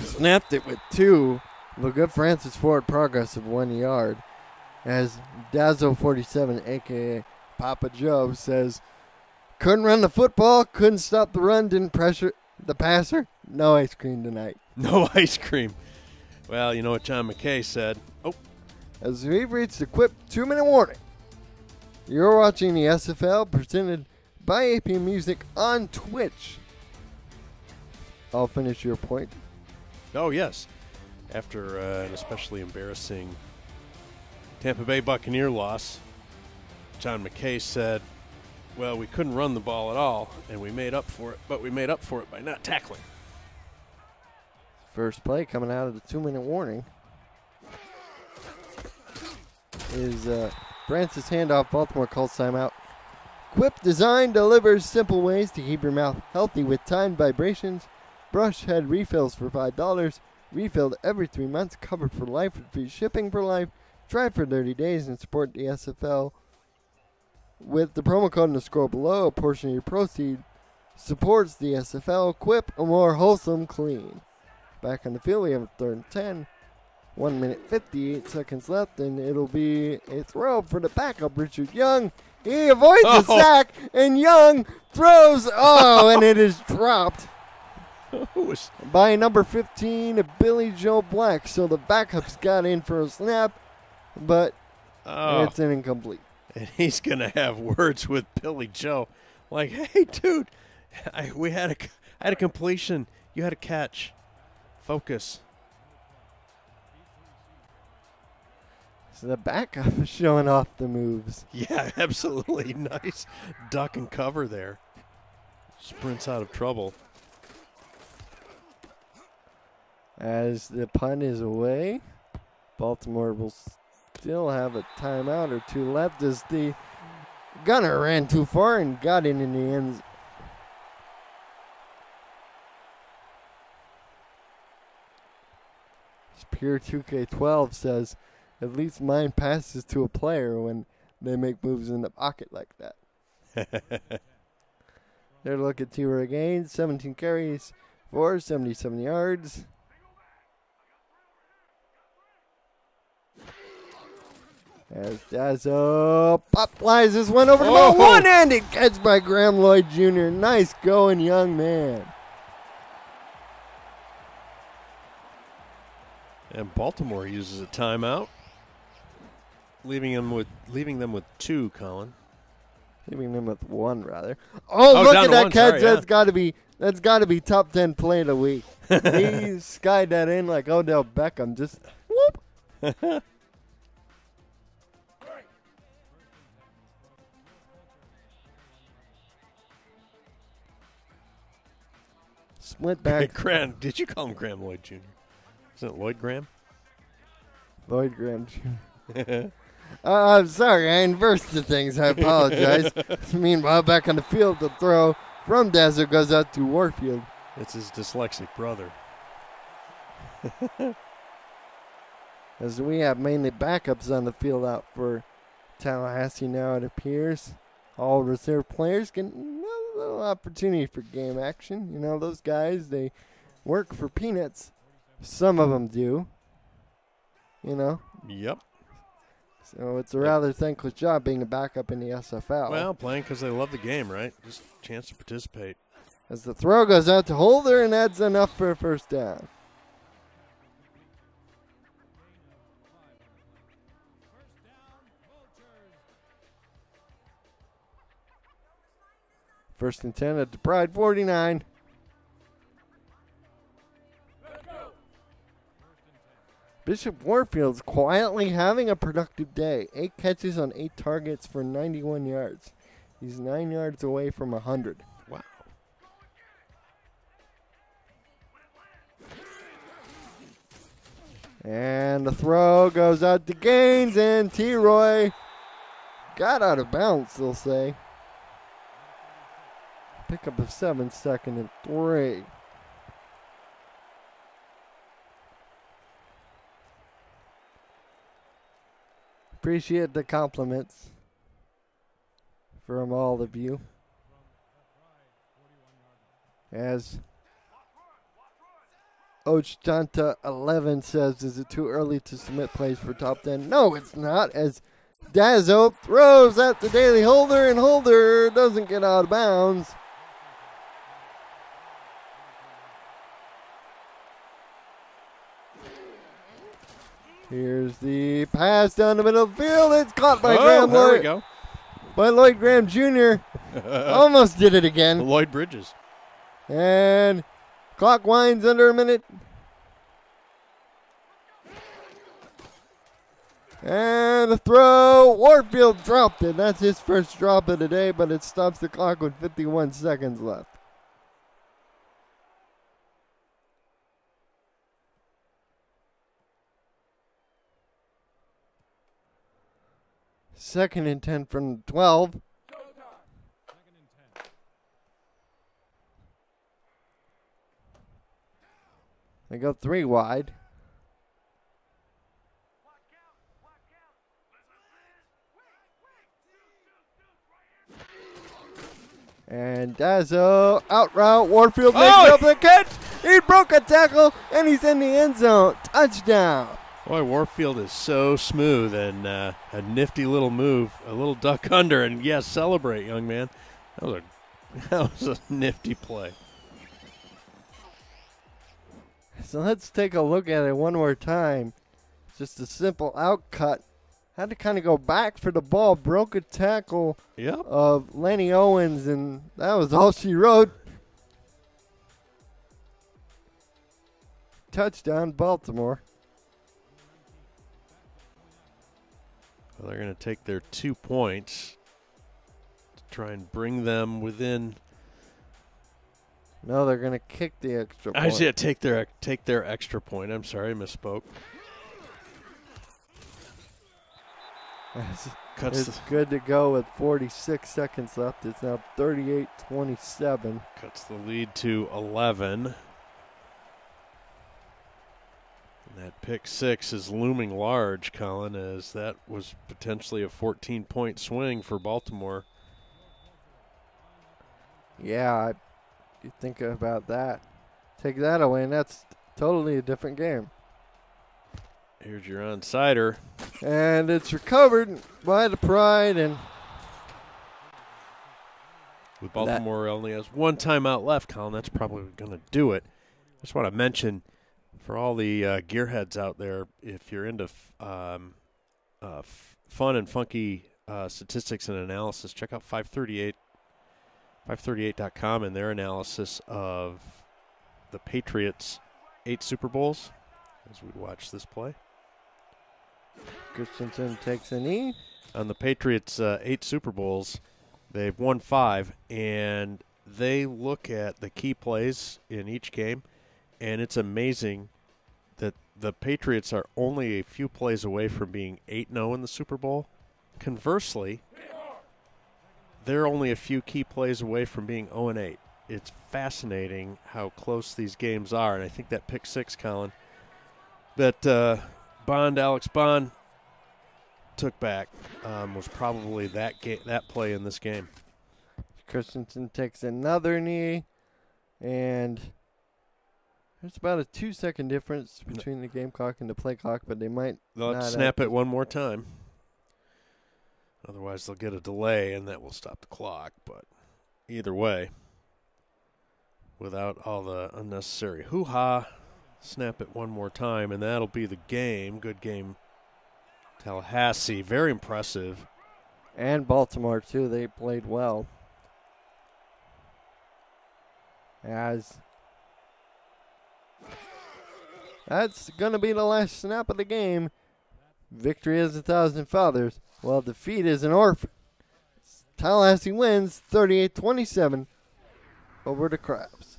snapped it with two. The good Francis forward progress of one yard. As Dazzle47, aka Papa Joe, says, couldn't run the football, couldn't stop the run, didn't pressure the passer. No ice cream tonight. No ice cream. Well, you know what John McKay said. Oh, As we've reached the quip two minute warning. You're watching the SFL presented by AP Music on Twitch. I'll finish your point. oh yes. After uh, an especially embarrassing Tampa Bay Buccaneer loss, John McKay said, "Well, we couldn't run the ball at all, and we made up for it. But we made up for it by not tackling." First play coming out of the two minute warning is uh, Francis handoff. Baltimore calls timeout. Quip Design delivers simple ways to keep your mouth healthy with timed vibrations. Brush head refills for $5. Refilled every three months, covered for life with free shipping for life. Try for 30 days and support the SFL. With the promo code in the scroll below, a portion of your proceeds supports the SFL. Quip a more wholesome clean. Back on the field, we have a third and 10. 1 minute 58 seconds left, and it'll be a throw for the backup, Richard Young. He avoids the Oh. sack, and Young throws. Oh, and it is dropped by number 15, Billy Joe Black. So the backups got in for a snap, but oh, it's an incomplete. and he's gonna have words with Billy Joe, like, "Hey, dude, I, we had a I had a completion. You had a catch. Focus." So the backup is showing off the moves. Yeah, absolutely nice duck and cover there. Sprints out of trouble. As the punt is away, Baltimore will still have a timeout or two left as the gunner ran too far and got in in the end. Pure 2K12 says, at least mine passes to a player when they make moves in the pocket like that. They're looking at two gains, 17 carries for 77 yards. As Dazzo pop flies this one over the ball. Oh. One-handed catch by Graham Lloyd Jr. Nice going, young man. And Baltimore uses a timeout, leaving them with leaving them with two. Colin. Leaving them with one rather. Oh, Oh, look at that one, catch. sorry, yeah. that's got to be that's got to be top ten play of the week. he skied that in like Odell Beckham. Just whoop. Split back. Graham, did you call him Graham Lloyd Jr.? Isn't it Lloyd Graham? Lloyd Graham Jr. Uh, I'm sorry, I inversed the things. I apologize. Meanwhile, back on the field, the throw from Dazzler goes out to Warfield. It's his dyslexic brother. As we have mainly backups on the field out for Tallahassee now, it appears. All reserve players get a little opportunity for game action. You know, those guys, they work for peanuts. Some of them do. You know, Yep. So it's a rather thankless job being a backup in the SFL. Well, playing because they love the game, right? Just a chance to participate. As the throw goes out to Holder, and that's enough for a first down. First and 10 at the Pride 49. Bishop Warfield's quietly having a productive day. Eight catches on eight targets for 91 yards. He's nine yards away from 100. Wow. And the throw goes out to Gaines, and T-Roy got out of bounds, they'll say. Pickup of seven, second and three. Appreciate the compliments from all of you. As Ochanta 11 says, is it too early to submit plays for top 10? No, it's not, as Dazzo throws at the daily holder, and holder doesn't get out of bounds. Here's the pass down the middle field. It's caught by oh, Graham there we go. by Lloyd Graham Jr. Almost did it again. Lloyd Bridges. And clock winds under a minute. And a throw. Warfield dropped it. That's his first drop of the day, but it stops the clock with 51 seconds left. Second and 10 from 12. They go three wide. And Dazzo out route. Warfield makes Oh! up the catch. He broke a tackle and he's in the end zone. Touchdown. Boy, Warfield is so smooth and uh, a nifty little move, a little duck under, and yes, celebrate, young man. That was a that was a nifty play. So let's take a look at it one more time. Just a simple out cut. Had to kind of go back for the ball. Broke a tackle Yep. of Lenny Owens, and that was all she wrote. Touchdown, Baltimore. Well, they're going to take their two points to try and bring them within. No, they're going to kick the extra I point. said take their take their extra point. I'm sorry, I misspoke. It's, Cuts it's the, good to go with 46 seconds left. It's now 38 27. cuts the lead to 11. And that pick six is looming large, Colin, as that was potentially a 14 point swing for Baltimore. Yeah, I, you think about that. Take that away, and that's totally a different game. Here's your onsider. And it's recovered by the Pride, and With Baltimore only has one timeout left, Colin, that's probably going to do it. Just want to mention for all the uh, gearheads out there, if you're into f- um, uh, f- fun and funky uh, statistics and analysis, check out 538, 538.com and their analysis of the Patriots' eight Super Bowls as we watch this play. Christensen takes a knee. on the Patriots' uh, eight Super Bowls, they've won five, and they look at the key plays in each game, and it's amazing the Patriots are only a few plays away from being 8 0 in the Super Bowl. Conversely, they're only a few key plays away from being 0 8. It's fascinating how close these games are, and I think that pick six, Colin, that uh, Bond, Alex Bond, took back um, was probably that ga- that play in this game. Christensen takes another knee, and there's about a two second difference between the game clock and the play clock, but they might They'll not snap it one more time. Otherwise, they'll get a delay, and that will stop the clock. But either way, without all the unnecessary hoo ha, snap it one more time, and that'll be the game. Good game, Tallahassee. Very impressive. and Baltimore too. They played well. As that's gonna be the last snap of the game. Victory is a thousand fathers, while defeat is an orphan. Tallahassee wins 38-27 over the Crabs.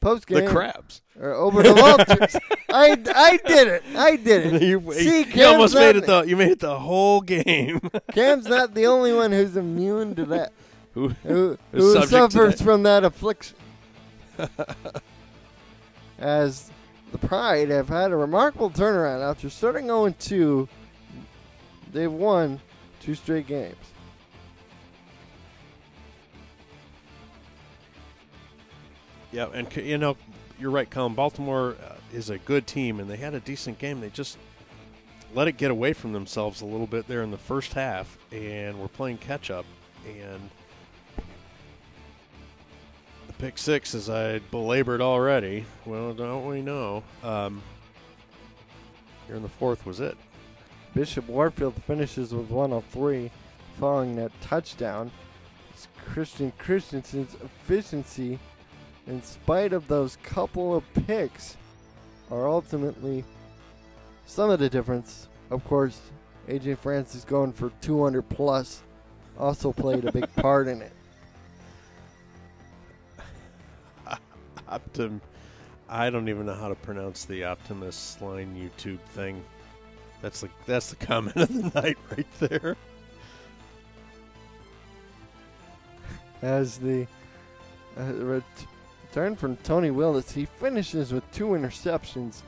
Post game The crabs. or over the Vultures. I, I did it. I did it. you, See, you almost made it the you made it the whole game. Cam's not the only one who's immune to that. Who- who, who suffers that. from that affliction. As the Pride have had a remarkable turnaround after starting 0 2, they've won two straight games. Yeah, and you know, you're right, Colin. Baltimore uh, is a good team, and they had a decent game. They just let it get away from themselves a little bit there in the first half, and we're playing catch up. And pick six, as I belabored already, well, don't we know? Um, here in the fourth was it. Bishop Warfield finishes with 103 following that touchdown. It's Christian Christensen's efficiency, in spite of those couple of picks, are ultimately some of the difference. Of course, AJ Francis going for 200 plus also played a big part in it. Optim. I don't even know how to pronounce the Optimus line YouTube thing. That's the that's the comment of the night right there. As the uh, return from Tony Willis, he finishes with two interceptions,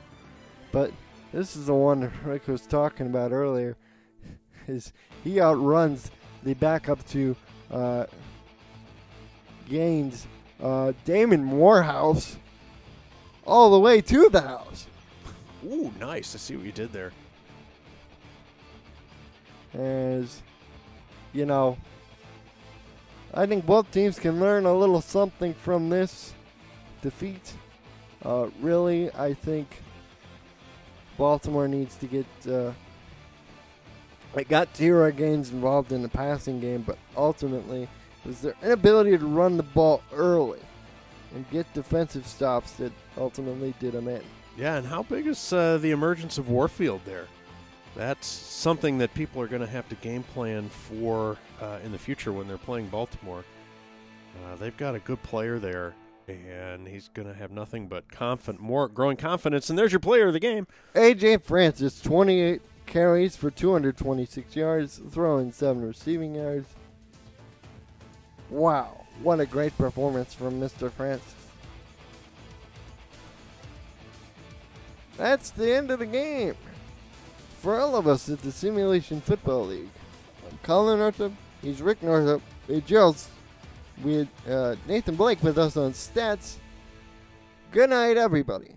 but this is the one Rick was talking about earlier. Is he outruns the backup to uh, Gaines, uh, Damon Morehouse, all the way to the house. Ooh, nice. I see what you did there. As you know, I think both teams can learn a little something from this defeat. Uh, really, I think Baltimore needs to get. Uh, it got T-Roy Gaines involved in the passing game, but ultimately was their inability to run the ball early and get defensive stops that ultimately did them in. Yeah, and how big is uh, the emergence of Warfield there? That's something that people are going to have to game plan for uh, in the future when they're playing Baltimore. Uh, they've got a good player there, and he's going to have nothing but confident, more growing confidence. And there's your player of the game. AJ Francis, 28 carries for 226 yards, throwing seven receiving yards. Wow, what a great performance from Mr. Francis. That's the end of the game. For all of us at the Simulation Football League, I'm Colin Northrup. He's Rick Northrup. Hey, Jules. We had uh, Nathan Blake with us on stats. Good night, everybody.